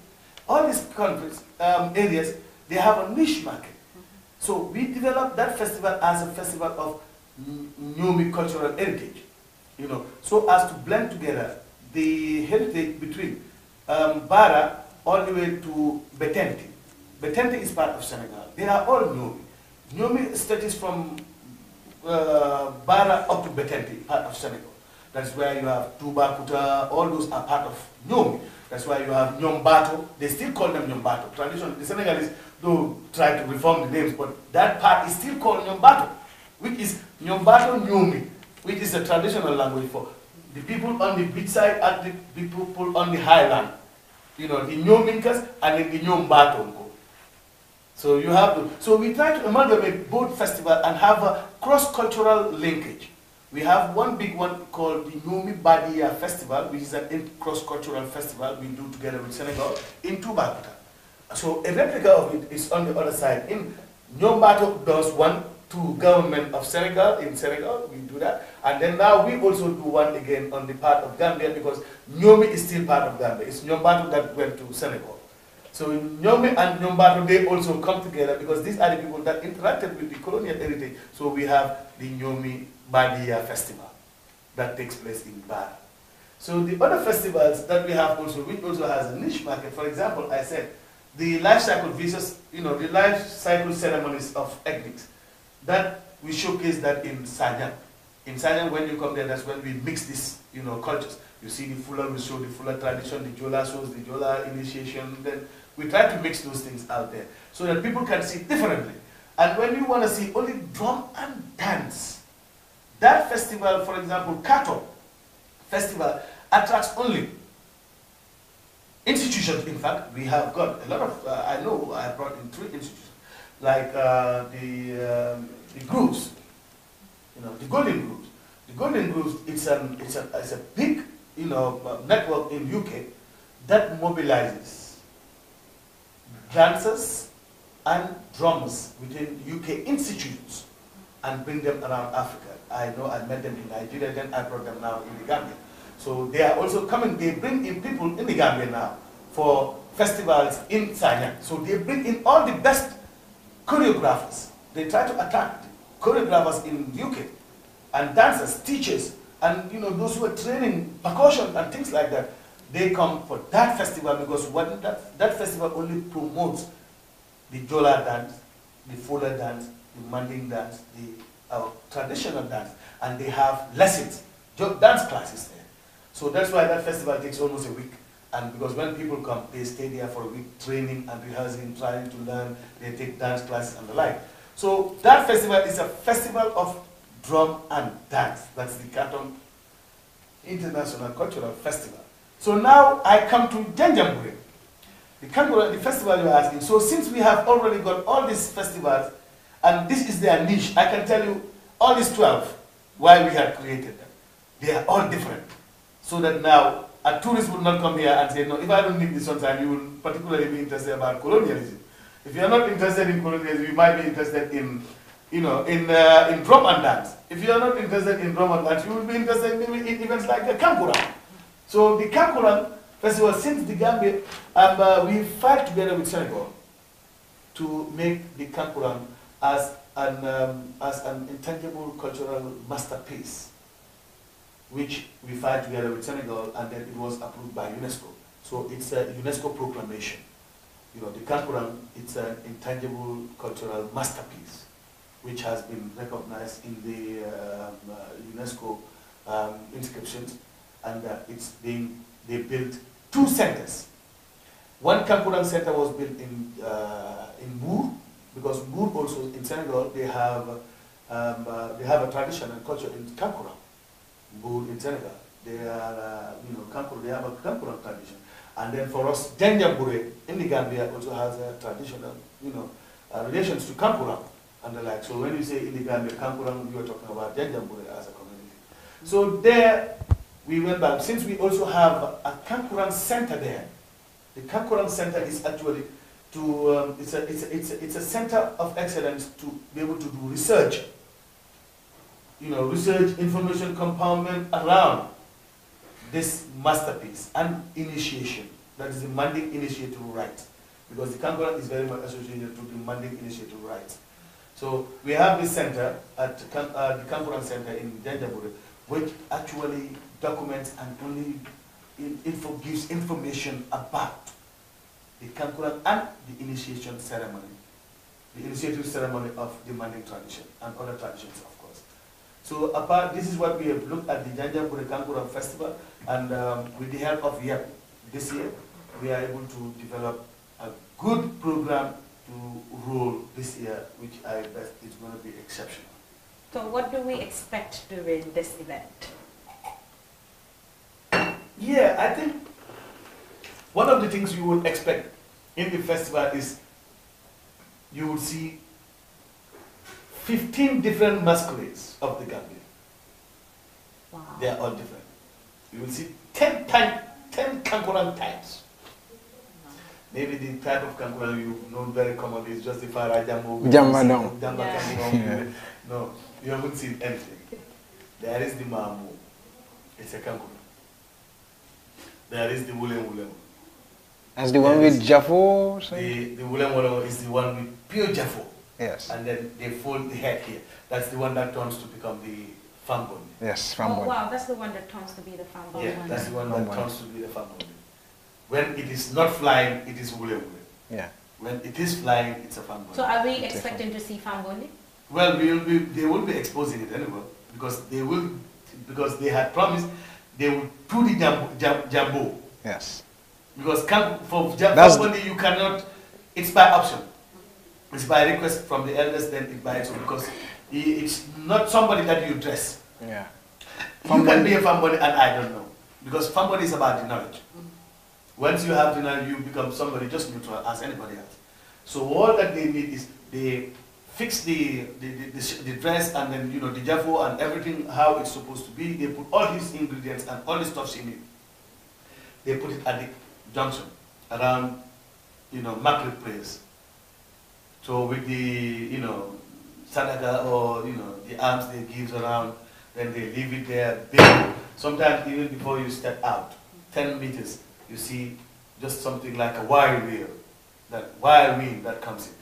Speaker 6: all these countries, um, areas, they have a niche market. So we developed that festival as a festival of Nyomi cultural heritage, you know, so as to blend together the heritage between um, Barra all the way to Betenti. Betenti is part of Senegal. They are all Nyomi. Nyomi stretches from uh, Barra up to Betenti, part of Senegal. That's where you have Tuba, Kuta, all those are part of Nyomi. That's why you have Nyombato. They still call them Nyombato. Traditionally, the Senegalese do try to reform the names, but that part is still called Nyombato, which is Nyombato Nyomi, which is a traditional language for the people on the beach side and the people on the highland. You know, the Nyominkas and then the Nyombato. So you have to, so we try to amalgamate both festival and have a cross-cultural linkage. We have one big one called the Nyomi Badia Festival, which is a cross-cultural festival we do together with Senegal in Tubakuta. So a replica of it is on the other side. In Nyombato does one to government of Senegal, in Senegal, we do that. And then now we also do one again on the part of Gambia because Nyomi is still part of Gambia. It's Nyombato that went to Senegal. So Nyomi and Nyombato, they also come together because these are the people that interacted with the colonial heritage. So we have the Nyomi Badia Festival that takes place in Barra. So the other festivals that we have also, which also has a niche market, for example, I said, the life cycle visas, you know, the life cycle ceremonies of ethnics, that we showcase that in Sanyang. In Sanyang, when you come there, that's when we mix this, you know, cultures. You see the Fula, we show the Fula tradition, the Jola shows the Jola initiation, then we try to mix those things out there so that people can see differently. And when you want to see only drum and dance, that festival, for example, Kato Festival, attracts only institutions. In fact, we have got a lot of, uh, I know I brought in three institutions, like uh, the, um, the grooves, you know, the Golden Grooves. The Golden Grooves, it's, an, it's, a, it's a big, you know, uh, network in UK that mobilizes dancers and drummers within UK institutes and bring them around Africa. I know I met them in Nigeria, then I brought them now in the Gambia. So they are also coming, they bring in people in the Gambia now for festivals in Sanyang. So they bring in all the best choreographers. They try to attract choreographers in the UK and dancers, teachers, and you know those who are training percussion and things like that. They come for that festival because what that, that festival only promotes the Jola dance, the Fula dance, the Manding dance, the uh, traditional dance, and they have lessons, dance classes there. So that's why that festival takes almost a week. And because when people come, they stay there for a week training and rehearsing, trying to learn, they take dance classes and the like. So that festival is a festival of drum and dance. That's the Kartong International Cultural Festival. So now I come to Janjambure. The, Kangura, the festival you're asking. So since we have already got all these festivals, and this is their niche, I can tell you all these 12, why we have created them. They are all different. So that now a tourist would not come here and say, no, if I don't need this sunshine, you will particularly be interested about colonialism. If you are not interested in colonialism, you might be interested in, you know, in, uh, in drum and dance. If you are not interested in drum and dance, you will be interested in, in events like the Kankuran. So the Kankuran festival, since the Gambia, um, uh, we fight together with Senegal to make the Kankuran as an, um, as an intangible cultural masterpiece which we filed together with Senegal, and then it was approved by UNESCO. So it's a UNESCO proclamation. You know, the Kankuran, it's an intangible cultural masterpiece, which has been recognized in the um, uh, UNESCO um, inscriptions, and uh, it's being, they built two centers. One Kankuran center was built in, uh, in Mbour, because Mbour also in Senegal, they have, um, uh, they have a tradition and culture in Kankuran. In Senegal. They are, uh, you know, Kankura, they have a Kankura tradition. And then for us, Janjambure in the Gambia also has a traditional, you know, uh, relations to Kankura and the like. So when you say in the Gambia, Kankura, you are talking about Janjambure as a community. So there, we went back. Since we also have a Kankuran center there, the Kankuran center is actually to, um, it's, a, it's, a, it's, a, it's a center of excellence to be able to do research you know, research information compoundment around this masterpiece and initiation. That is the Manding Initiative Right. Because the Kankuran is very much associated to the Manding Initiative Right. So we have this center at uh, the Kankuran Center in Janjambure, which actually documents and only info, gives information about the Kankuran and the initiation ceremony, the initiative ceremony of the Manding tradition and other traditions so apart, this is what we have looked at the Janjambure Kankuran Festival, and um, with the help of YEP this year, we are able to develop a good program to roll this year, which I bet is going to be exceptional.
Speaker 2: So what do we expect during this event?
Speaker 6: Yeah, I think one of the things you would expect in the festival is you will see 15 different masquerades of the Gambia. Wow. They are all different. You will see 10, time, 10 Kankuran types. Maybe the type of Kankuran you know very commonly is just the Farah Jambo.
Speaker 7: Jamba no.
Speaker 6: Jamba [LAUGHS] yeah. No, you haven't seen anything. There is the Mamu. It's a Kankuran. There is the Wulem Wulem.
Speaker 7: That's the one with Jaffo?
Speaker 6: The, the Wulem Wulem is the one with pure Jafo.
Speaker 7: Yes.
Speaker 6: And then they fold the head here. That's the one that turns to become the Fambondi.
Speaker 7: Yes,
Speaker 2: Oh, wow, that's the one that turns to be the fan
Speaker 6: Yeah, that's the one that
Speaker 7: Fambondi.
Speaker 6: comes to be the Fambondi. When it is not flying, it is wule wule.
Speaker 7: Yeah.
Speaker 6: When it is flying, it's a Fambondi.
Speaker 2: So are we
Speaker 7: Different.
Speaker 2: expecting to see Fambondi?
Speaker 6: Well, we will be, they will be exposing it anyway because they will, because they had promised they will do the jambo, jam, jambo.
Speaker 7: Yes.
Speaker 6: Because can, for jam, you cannot, it's by option. It's by request from the elders, then it by so because it's not somebody that you dress.
Speaker 7: Yeah.
Speaker 6: You can be a family and I don't know. Because family is about the knowledge. Once you have the knowledge, you become somebody just neutral as anybody else. So all that they need is they fix the, the, the, the, dress and then, you know, the jafo and everything, how it's supposed to be. They put all these ingredients and all the stuffs in it. They put it at the junction around, you know, market place. So with the, you know, sadaka or, you know, the arms they give around, then they leave it there. Big. Sometimes even before you step out, 10 meters, you see just something like a wire wheel, that wire wheel that comes in.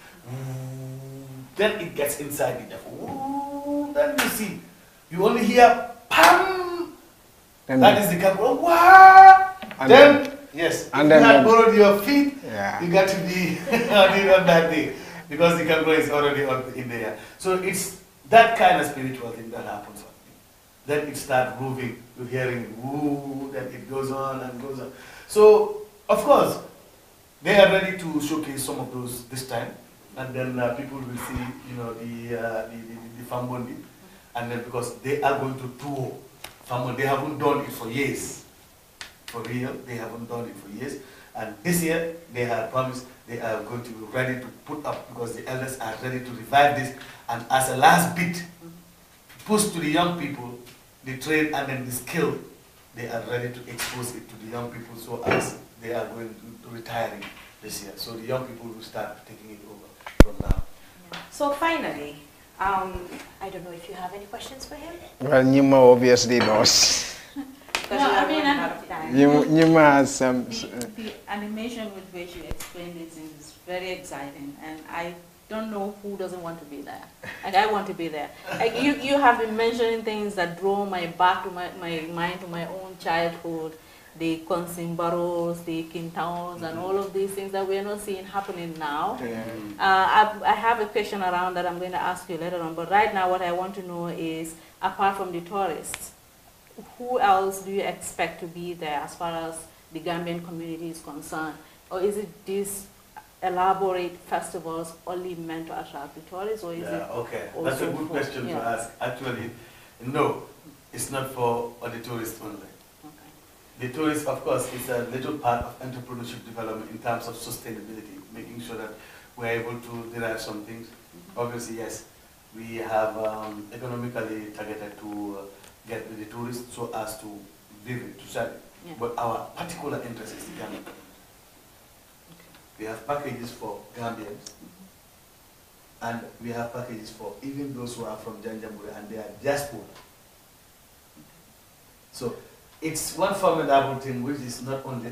Speaker 6: Then it gets inside the devil. Then you see, you only hear pam.
Speaker 7: Then-
Speaker 6: that is the camera. Wow.
Speaker 7: And
Speaker 6: then,
Speaker 7: then-
Speaker 6: yes,
Speaker 7: and
Speaker 6: if
Speaker 7: then
Speaker 6: you had borrowed your feet,
Speaker 7: Yeah.
Speaker 6: you got to be [LAUGHS] on it on that day because the camera is already on, in there. So it's that kind of spiritual thing that happens. Then it starts moving, you're hearing woo, then it goes on and goes on. So, of course, they are ready to showcase some of those this time, and then uh, people will see, you know, the uh, the, the, the and then because they are going to tour Fambondi, they haven't done it for years, for real, they haven't done it for years, and this year they have promised they are going to be ready to put up because the elders are ready to revive this, and as a last bit, push to the young people the trade and then the skill, they are ready to expose it to the young people so as they are going to, to retiring this year. So the young people will start taking it over from now.
Speaker 2: So finally, um, I don't know if you have any questions for him.
Speaker 7: Well, Nima obviously does.
Speaker 2: Because
Speaker 4: No,
Speaker 2: we
Speaker 4: I mean, I-
Speaker 2: out of time.
Speaker 7: Nima Nima has some.
Speaker 4: The, the animation with which you explain explained it is very exciting, and I don't know who doesn't want to be there. Like I want to be there. Like you, you have been mentioning things that draw my back to my, my mind to my own childhood, the consimbaros, the quintaos, and all of these things that we are not seeing happening now.
Speaker 7: Yeah.
Speaker 4: Uh, I, I have a question around that I'm going to ask you later on, but right now what I want to know is, apart from the tourists, who else do you expect to be there as far as the Gambian community is concerned? Or is it these elaborate festivals only meant to attract the tourists, or is
Speaker 6: Yeah,
Speaker 4: it
Speaker 6: okay. That's a good question to ask. Actually, no, it's not for the tourists only.
Speaker 4: Okay.
Speaker 6: The tourist, of course, is a little part of entrepreneurship development in terms of sustainability, making sure that we're able to derive some things. Obviously, yes, we have um, economically targeted to uh, get the tourists so as to vive it, to sell it.
Speaker 4: Yeah.
Speaker 6: But our particular interest is the Gambian. We have packages for Gambians, mm-hmm. and we have packages for even those who are from Janjambure and they are diaspora. So it's one formidable thing which is not only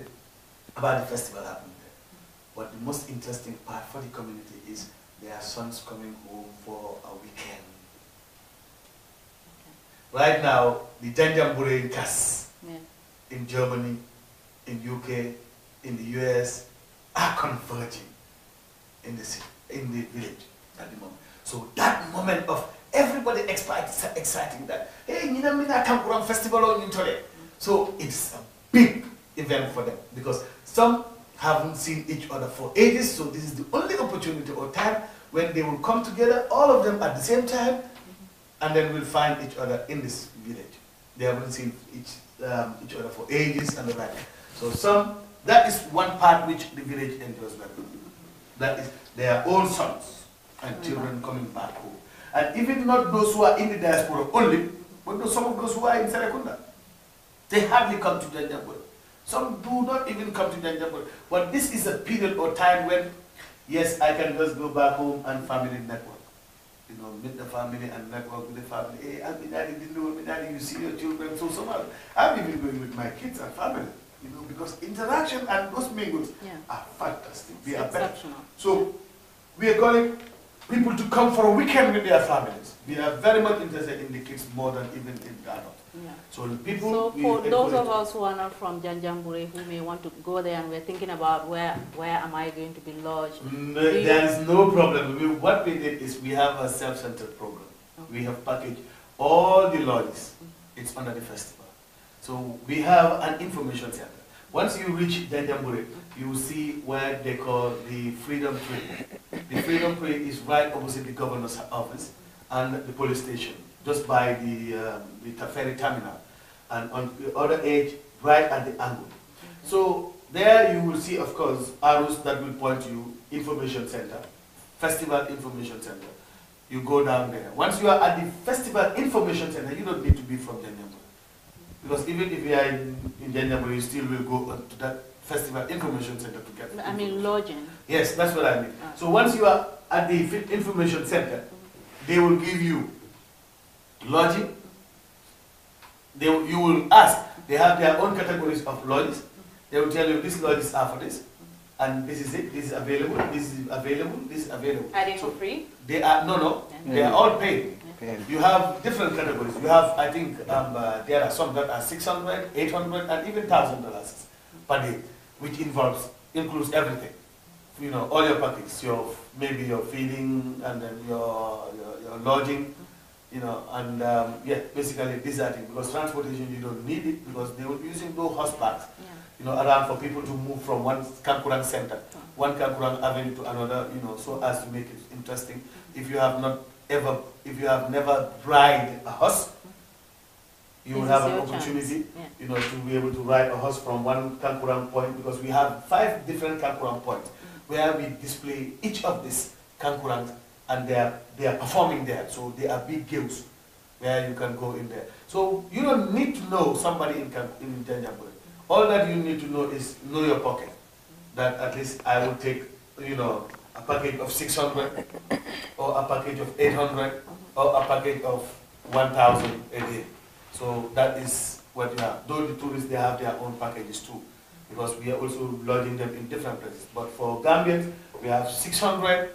Speaker 6: about the festival happening there, but the most interesting part for the community is their sons coming home for a weekend. Right now, the Janjambure in Kas,
Speaker 4: Yeah.
Speaker 6: in Germany, in UK, in the US are converging in the city, in the village at the moment. So that moment of everybody excited, exciting that hey, Nina Mina Kampuram Festival on Nintole. So it's a big event for them because some haven't seen each other for ages. So this is the only opportunity or time when they will come together, all of them at the same time, and then we'll find each other in this village. They haven't seen each, um, each other for ages and the like. So some, that is one part which the village enjoys well. That is their own sons and children coming back home. And even not those who are in the diaspora only, but some of those who are in Serekunda. They hardly come to Janjambur. Some do not even come to Janjambur. But this is a period or time when, yes, I can just go back home and family network you know, meet the family and network with the family. Hey, I'm daddy, didn't know me, daddy, you see your children, so so much. I'm even going with my kids and family, you know, because interaction and those mingles
Speaker 4: Yeah.
Speaker 6: are fantastic. They are better. So we are calling people to come for a weekend with their families. We are very much interested in the kids more than even in the adults.
Speaker 4: Yeah.
Speaker 6: So people.
Speaker 4: So for those of us who are not from Janjambure who may want to go there and we're thinking about where where am I going to be lodged? Mm, no,
Speaker 6: there is no problem. We, what we did is we have a self-centered program. We have packaged all the lodges. Mm-hmm. It's under the festival. So we have an information center. Once you reach Janjambure, you will see where they call the Freedom Tree. The Freedom Tree is right opposite the governor's office and the police station, just by the, um, the ferry terminal. And on the other edge, right at the angle. So there you will see, of course, arrows that will point you information center, festival information center. You go down there. Once you are at the festival information center, you don't need to be from Janjambure. Because even if you are in, in Janjambure, you still will go to that festival information center to get.
Speaker 4: I mean lodging.
Speaker 6: Yes, that's what I mean.
Speaker 4: Ah.
Speaker 6: So once you are at the information center, they will give you lodging. They, you will ask. They have their own categories of lodges. They will tell you these lodges are for this, and this is it. This is available. This is available. This is available.
Speaker 2: Are they
Speaker 6: So
Speaker 2: for free?
Speaker 6: they are no, no. They are all paid.
Speaker 7: Paid.
Speaker 6: You have different categories. You have, I think, um, uh, there are some that are 600, 800, and even thousand dollars per day, which involves includes everything. You know, all your packages, your maybe your feeding and then your your, your lodging, you know, and um, yeah, basically are because transportation you don't need it because they will be using those hotspots, you know, around for people to move from one Kankurang center, one Kankurang avenue to another, you know, so as to make it interesting. If you have not ever, if you have never ride a horse, you will have an opportunity,
Speaker 4: Yeah.
Speaker 6: you know, to be able to ride a horse from one Kankurang point because we have five different Kankurang points where we display each of these Kankurangs and they are, they are performing there. So they are big games where you can go in there. So you don't need to know somebody in, in Janjambure. All that you need to know is know your pocket. That at least I will take, you know, a package of 600 or a package of 800 or a package of 1,000 a day. So that is what you have. Though the tourists, they have their own packages too, because we are also lodging them in different places. But for Gambians, we have 600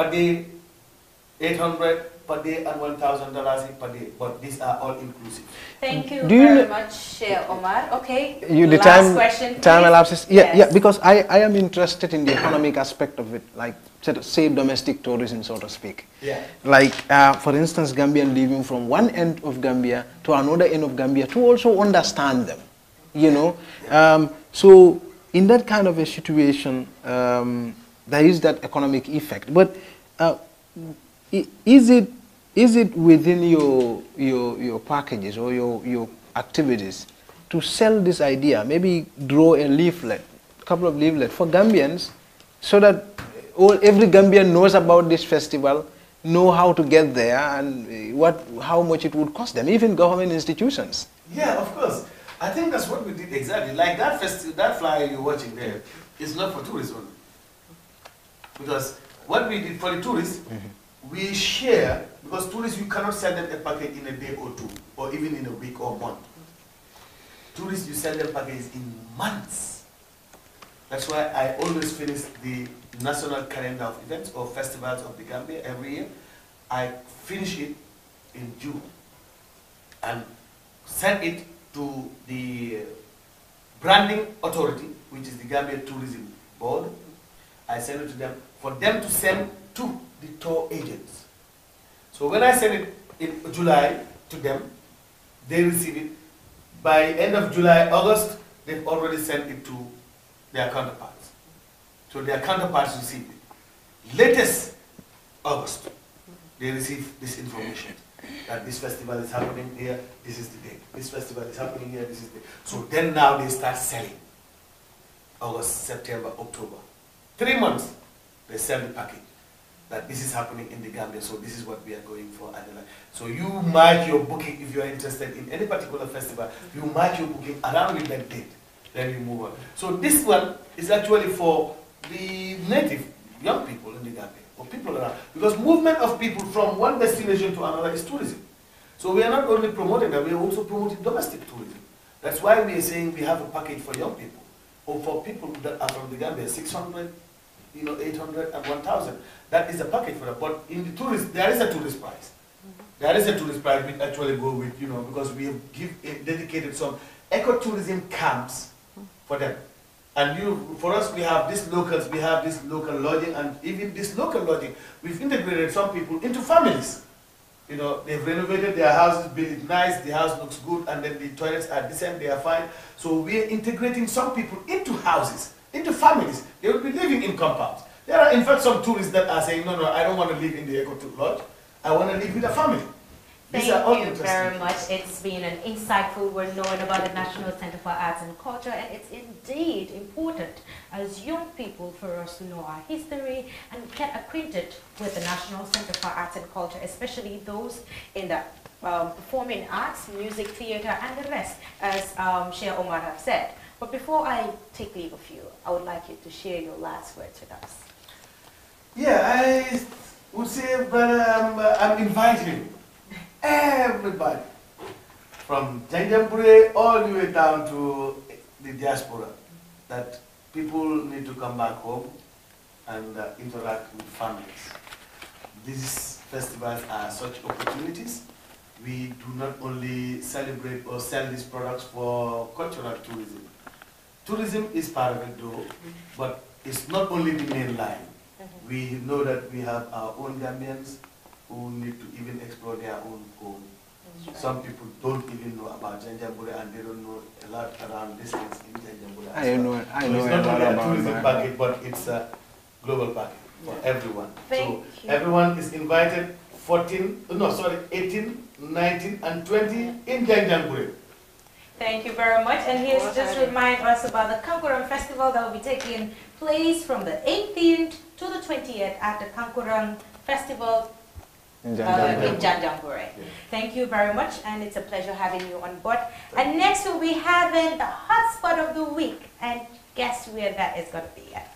Speaker 6: per day, 800 per day, and 1,000 dollars per day. But these are all inclusive.
Speaker 2: Thank you
Speaker 7: Do you
Speaker 2: very
Speaker 7: kn-
Speaker 2: much, uh, Omar. Okay.
Speaker 7: You, the
Speaker 2: Last
Speaker 7: time,
Speaker 2: question,
Speaker 7: time
Speaker 2: please.
Speaker 7: elapses. Yeah,
Speaker 2: Yes.
Speaker 7: yeah, because I, I am interested in the economic aspect of it, like say- say domestic tourism, so to speak.
Speaker 6: Yeah.
Speaker 7: Like, uh, for instance, Gambian living from one end of Gambia to another end of Gambia to also understand them, you know. Um, so, in that kind of a situation, um, there is that economic effect. But uh, is it is it within your your your packages or your your activities to sell this idea? Maybe draw a leaflet, a couple of leaflets for Gambians, so that all every Gambian knows about this festival, know how to get there, and what how much it would cost them, even government institutions.
Speaker 6: Yeah, of course. I think that's what we did exactly. Like that festival, that flyer you're watching there is not for tourism. Because what we did for the tourists, mm-hmm. we share, because tourists, you cannot sell them a package in a day or two, or even in a week or month. Tourists, you sell them packages in months. That's why I always finish the national calendar of events or festivals of the Gambia every year. I finish it in June and send it to the branding authority, which is the Gambia Tourism Board. I send it to them for them to send to the tour agents. So when I send it in July to them, they receive it. By end of July, August, they've already sent it to their counterparts. So their counterparts receive it. Latest August, they receive this information that this festival is happening here, this is the date. This festival is happening here, this is the So then now they start selling. August, September, October. Three months, they sell the package that this is happening in the Gambia, so this is what we are going for. So you mark your booking if you are interested in any particular festival. You mark your booking around with that date, then you move on. So this one is actually for the native young people in the Gambia, or people around, because movement of people from one destination to another is tourism. So we are not only promoting that, we are also promoting domestic tourism. That's why we are saying we have a package for young people, or for people that are from the Gambia, 600, you know, 800 and 1,000. That is a package for that. But in the tourist, there is a tourist price. There is a tourist price we actually go with, you know, because we have give, eh, dedicated some ecotourism camps for them. And you, for us, we have these locals, we have this local lodging, and even this local lodging, we've integrated some people into families. You know, they've renovated their houses, built it nice, the house looks good, and then the toilets are decent, they are fine. So we're integrating some people into houses, into families. They will be living in compounds. There are, in fact, some tourists that are saying, no, no, I don't want to live in the Eco Lodge. I want to live with a family. These
Speaker 2: Thank you very much. It's been an insightful word knowing about the National Center for Arts and Culture, and it's indeed important as young people for us to know our history and get acquainted with the National Center for Arts and Culture, especially those in the um, performing arts, music, theater, and the rest, as um, Shea Omar have said. But before I take leave of you, I would like you to share your last words with us.
Speaker 6: Yeah, I would say, brother, I'm, uh, I'm inviting everybody from Janjambure all the way down to the diaspora that people need to come back home and uh, interact with families. These festivals are such opportunities. We do not only celebrate or sell these products for cultural tourism. Tourism is part of it though, but it's not only the main line. Mm-hmm. We know that we have our own Gambians who need to even explore their own home. Some people don't even know about Janjambure and they don't know a lot around these things in Janjambure. as
Speaker 7: I
Speaker 6: well.
Speaker 7: know- I
Speaker 6: So
Speaker 7: know
Speaker 6: it's not only a tourism
Speaker 7: that.
Speaker 6: package, but it's a global package for
Speaker 2: Yeah.
Speaker 6: everyone.
Speaker 2: Thank
Speaker 6: so
Speaker 2: you.
Speaker 6: everyone is invited 14, no sorry, 18, 19 and 20 in Janjambure.
Speaker 2: Thank you very much. And here's
Speaker 4: Go
Speaker 2: just
Speaker 4: ahead.
Speaker 2: remind us about the Kankurang Festival that will be taking place from the 18th to the 20th at the Kankurang Festival
Speaker 7: In
Speaker 2: uh,
Speaker 7: Janjambure.
Speaker 2: in Janjambure. Thank you very much, and it's a pleasure having you on board. And next we'll be having the hotspot of the week, and guess where that is going to be at?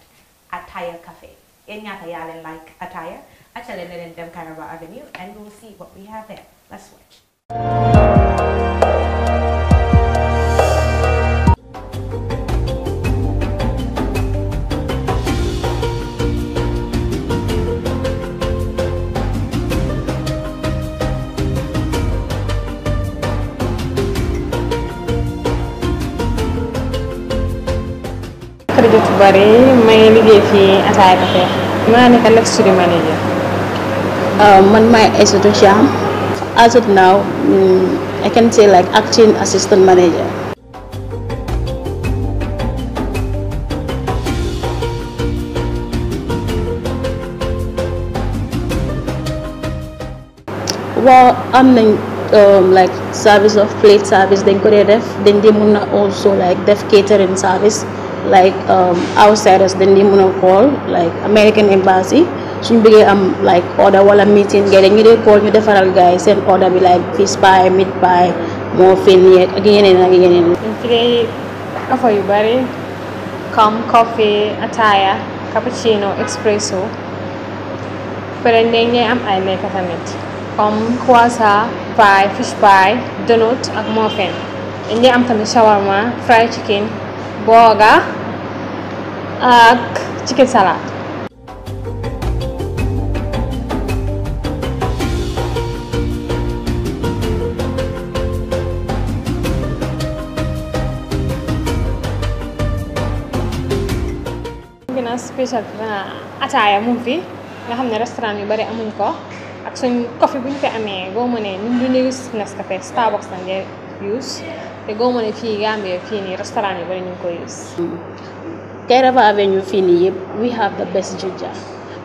Speaker 2: Ataaya Cafe. In Yatayalan like Ataaya, actually in Dem Kairaba Avenue, and we'll see what we have there. Let's watch.
Speaker 8: May liggéey fii Ataaya Café maa nekk luxury manager
Speaker 9: Uh, man my Aissatou Thiam. As of now, mm, I can say like acting assistant manager. Well, am um, like service of plate service dañ ko dee def dañ dee also like def catering service like um, outsiders dañ dee mun a call like American embassy. Suñ bëggee am like order wala meeting gars dañu dee call ñu defaral gars yi order bi like fish pie meat pie muffin yeeg ak yeneen ak yeneen.
Speaker 8: dañ fi dee afa yu bari comme coffee ataaya cappuccino espresso. Pare dañ dee am ay lekk tamit comme croissant pie fish pie donut ak muffin. Dañ dee am tamit shawarma fried chicken burger ak chicken salad. Gën fi fi nga restaurant yu bari amuñ ko. Ak suñ coffee bu ñu ko amee goo ma ne ñun du ñu use Nescafé Starbucks lañ dee use te ma ne fii Gambie fii nii restaurant yu bari ñu ngi ko use
Speaker 9: Kairaba Avenue fii nii yëpp we have the best ginger.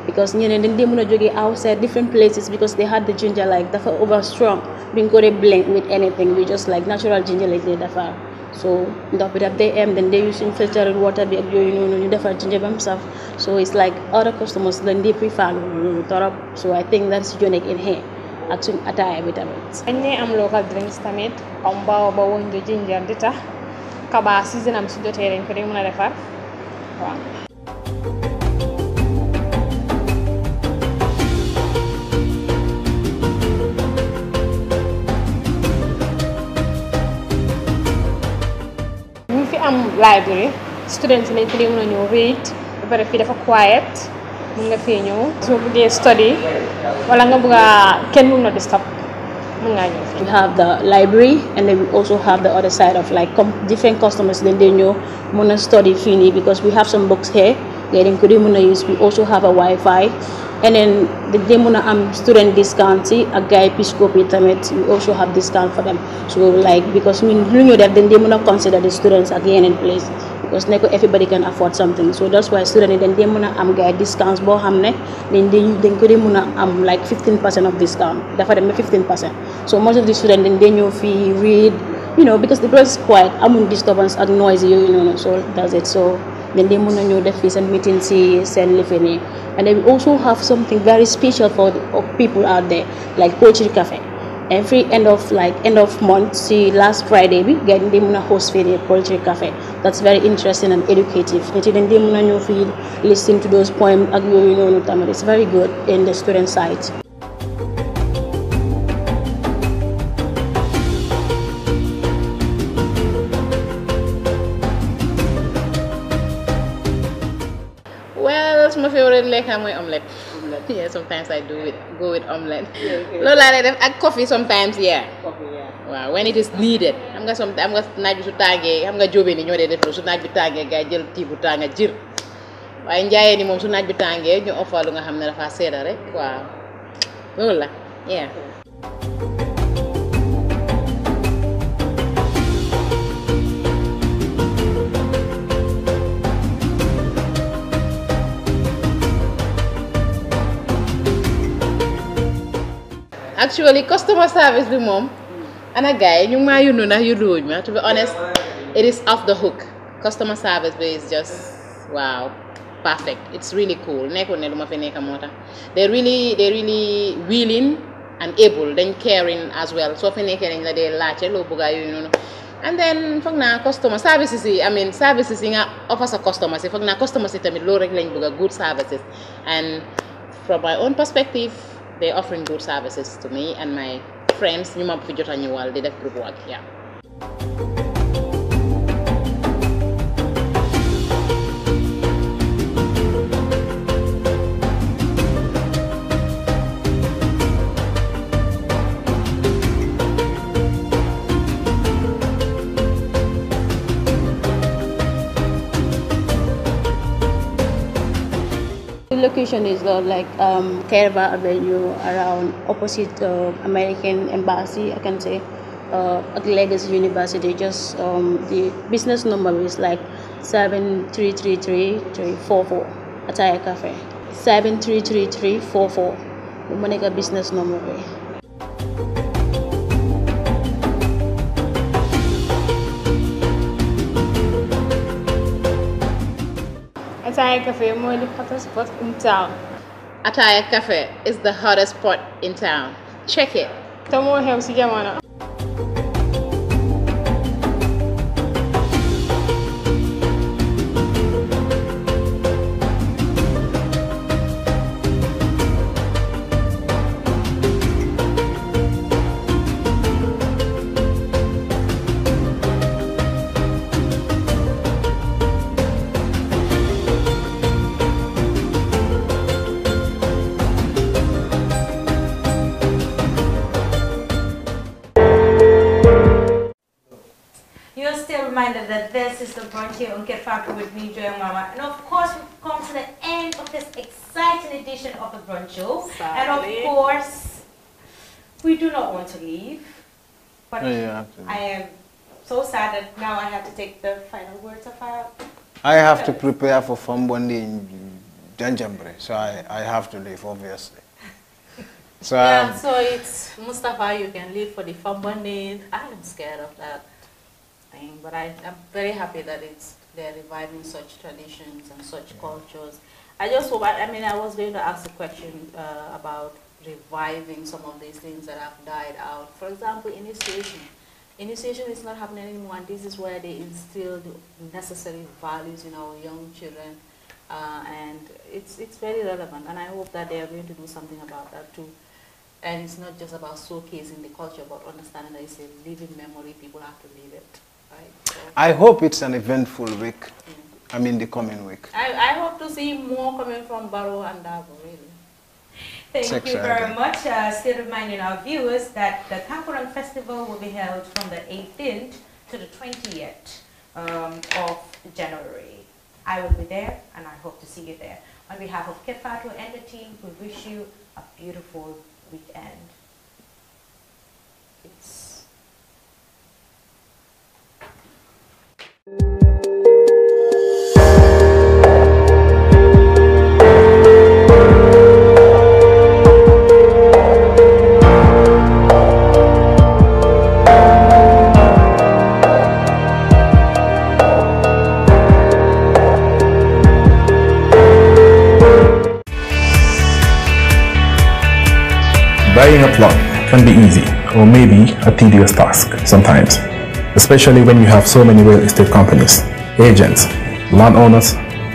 Speaker 9: Because ñeneen dañ dee mën a jógee outside different places because they had the ginger like dafa over strong. Duñ ko dee blend with anything we just like natural ginger lañ dee defar. So ndox bi daf dee am dañ dee use filtered water bi ak yooyu noonu ñu defar ginger ba mu saf. So it's like other customers dañ dee prefer loolu so I think that's unique in here. Ak suñ ataaya bi tamit.
Speaker 8: dañ ne am local drinks tamit comme bawa ba wonjo ginger di tax kaba season am su jotee dañ ko mën a defar. Waaw fi am library. Students dañ fi dee mën a ñëw ba pare dafa quiet mun nga fee ñëw. soo bëggee study wala nga bëgg a kenn mun na disturb mun ngaa ñëw. Fii
Speaker 9: We have the library and then we also have the other side of like different customers then they know muna study fini because we have some books here. Getting could muna use we also have a Wi-Fi. And then the they muna am um, student discount see a guy Episcopi tamit we also have discount for them. So like because when lu ñu def then they muna consider the students again in place because neko everybody can afford something. So that's why student yi dañ dee mën a um, gars discounts boo xam ne dañ dee dañ ko dee mën am like 15 percent of discount. Dafa ba 15 percent. So most of the students dañ dee ñëw fii read you know because the place is quiet. Amuñ disturbance ak noise yooyu noonu so that's it. So dañ dee mën a ñëw def fii seen meeting si seen lifin yi and then we also have something very special for people out there like poultry cafe every end of month see last friday bi gars yi dañ mën a host fii nii poultry cafe that's very interesting and educative. Nit yi dañ dee mën a ñëw fii listen to those poems ak yooyu noonu tamit. It's very good in the student side.
Speaker 10: Lekka mooy omelette. Yeah, sometimes I do it go with omelette. [LAUGHS] loolu laa lay def ak coffee sometimes yeah. waaw when it is needed xam nga som xam nga naaj bi su tàngee xam nga jóobee ni ñoo dee def su naaj bi tàngee gars jël tii bu tànga jir waaye njaayee ni moom su naaj bi tàngee ñu offal lu nga xam ne dafa sedda rek waaw loolu la yeah. Actually customer service bi moom ana gars yi ñu ngi maa yónnu ndax yónnuwuñ ma to be honest it is off the hook. Customer service bi is just wow perfect. It's really cool. Nekkul ne ma fi nekk moo they really they really willing and able. Dañ caring as well. Soo fi nekkee dañ la dee laajte loo bëggaa yooyu noonu. And then foog naa customer services I mean services yi nga offer sa customers yi foog naa customers yi tamit loolu rek lañ bëgg a good services. And from my own perspective they offering good services to me and my friends ñu ma fi jot a ñëwal di group work yeah.
Speaker 9: Location is uh, like um, Kairaba Avenue around opposite uh, American Embassy, I can say, uh, at Legacy University. Just um, the business number is like 7333344 Ataaya Cafe. 7333344. Monica business number.
Speaker 8: Ataya Cafe mooy the hottest spot in town.
Speaker 10: Ataya Cafe is the hottest spot in town. Check it.
Speaker 8: Te moo xew si jamono.
Speaker 2: Still reminded that this is the brunch here on Get with me, Joy Mama. And of course, we've come to the end of this exciting edition of the brunch show. And of course, we do not want to leave. But
Speaker 7: Oh, yeah.
Speaker 2: I am so sad that now I have to take the final words of our.
Speaker 3: I have to prepare for Fambondi in Janjambure, so I, I have to leave, obviously. [LAUGHS] So
Speaker 4: Yeah,
Speaker 3: um,
Speaker 4: so it's Mustafa, you can leave for the Fambondi. I'm scared of that thing, but I, I'm very happy that it's they're reviving such traditions and such cultures. I just hope, I, I mean, I was going to ask a question uh, about reviving some of these things that have died out. For example, initiation. Initiation is not happening anymore, and this is where they instill the necessary values in our young children. Uh, and it's, it's very relevant, and I hope that they are going to do something about that too. And it's not just about showcasing the culture, but understanding that it's a living memory. People have to live it,
Speaker 3: I hope it's an eventful week. I mean, the coming week.
Speaker 4: I, I hope to see more coming from Barrow and Darboe, really.
Speaker 2: Thank you very much. Uh, still reminding our viewers that the Kankurang Festival will be held from the 18th to the 20th um, of January. I will be there and I hope to see you there. On behalf of Kerr Fatou and the team, we wish you a beautiful weekend.
Speaker 1: Buying a plot can be easy or maybe a tedious task sometimes, especially when you have so many real estate companies, agents, landowners,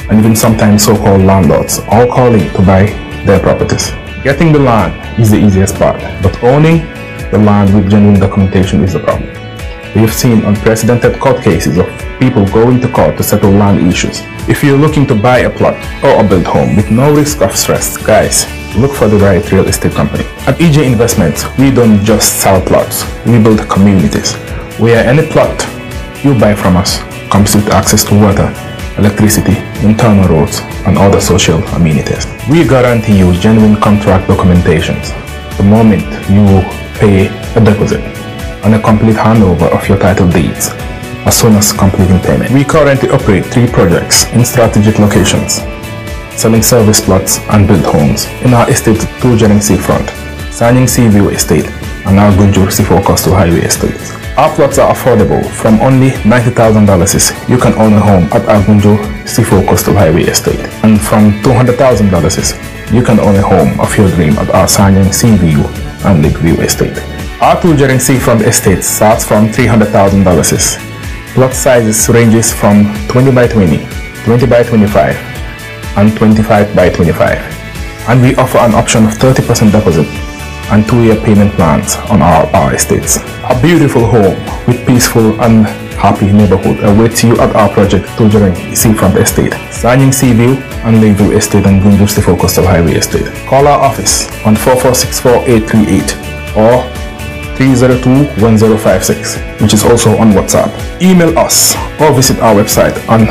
Speaker 1: and even sometimes so-called landlords all calling to buy their properties. Getting the land is the easiest part, but owning the land with genuine documentation is the problem. We have seen unprecedented court cases of people going to court to settle land issues. If you're looking to buy a plot or a built home with no risk of stress, guys, look for the right real estate company. At EJ Investments, we don't just sell plots, we build communities where any plot you buy from us comes with access to water, electricity, internal roads, and other social amenities. We guarantee you genuine contract documentations the moment you pay a deposit and a complete handover of your title deeds as soon as completing payment. We currently operate three projects in strategic locations, selling service plots and built homes in our estate Tujereng Seafront, Sanyang Seaview Estate, and our Gunjur Sifo Coastal Highway Estate. Our plots are affordable from only $90,000 you can own a home at Gunjur Sifo Coastal Highway Estate, and from $200,000 you can own a home of your dream at our Sanyang Seaview and Lakeview Estate. Our Tujereng Seafront Estate starts from $300,000 Plot sizes ranges from 20 by 20, 20 by 25, and 25 by 25. And we offer an option of 30% deposit and two-year payment plans on our, our estates. A beautiful home with peaceful and happy neighborhood awaits you at our project Tujereng Seafront Estate, Sanyang Seaview and Lakeview Estate and Gunjur Sifo Coastal Highway Estate. Call our office on 4464838 or 302-1056, which is also on WhatsApp. Email us or visit our website on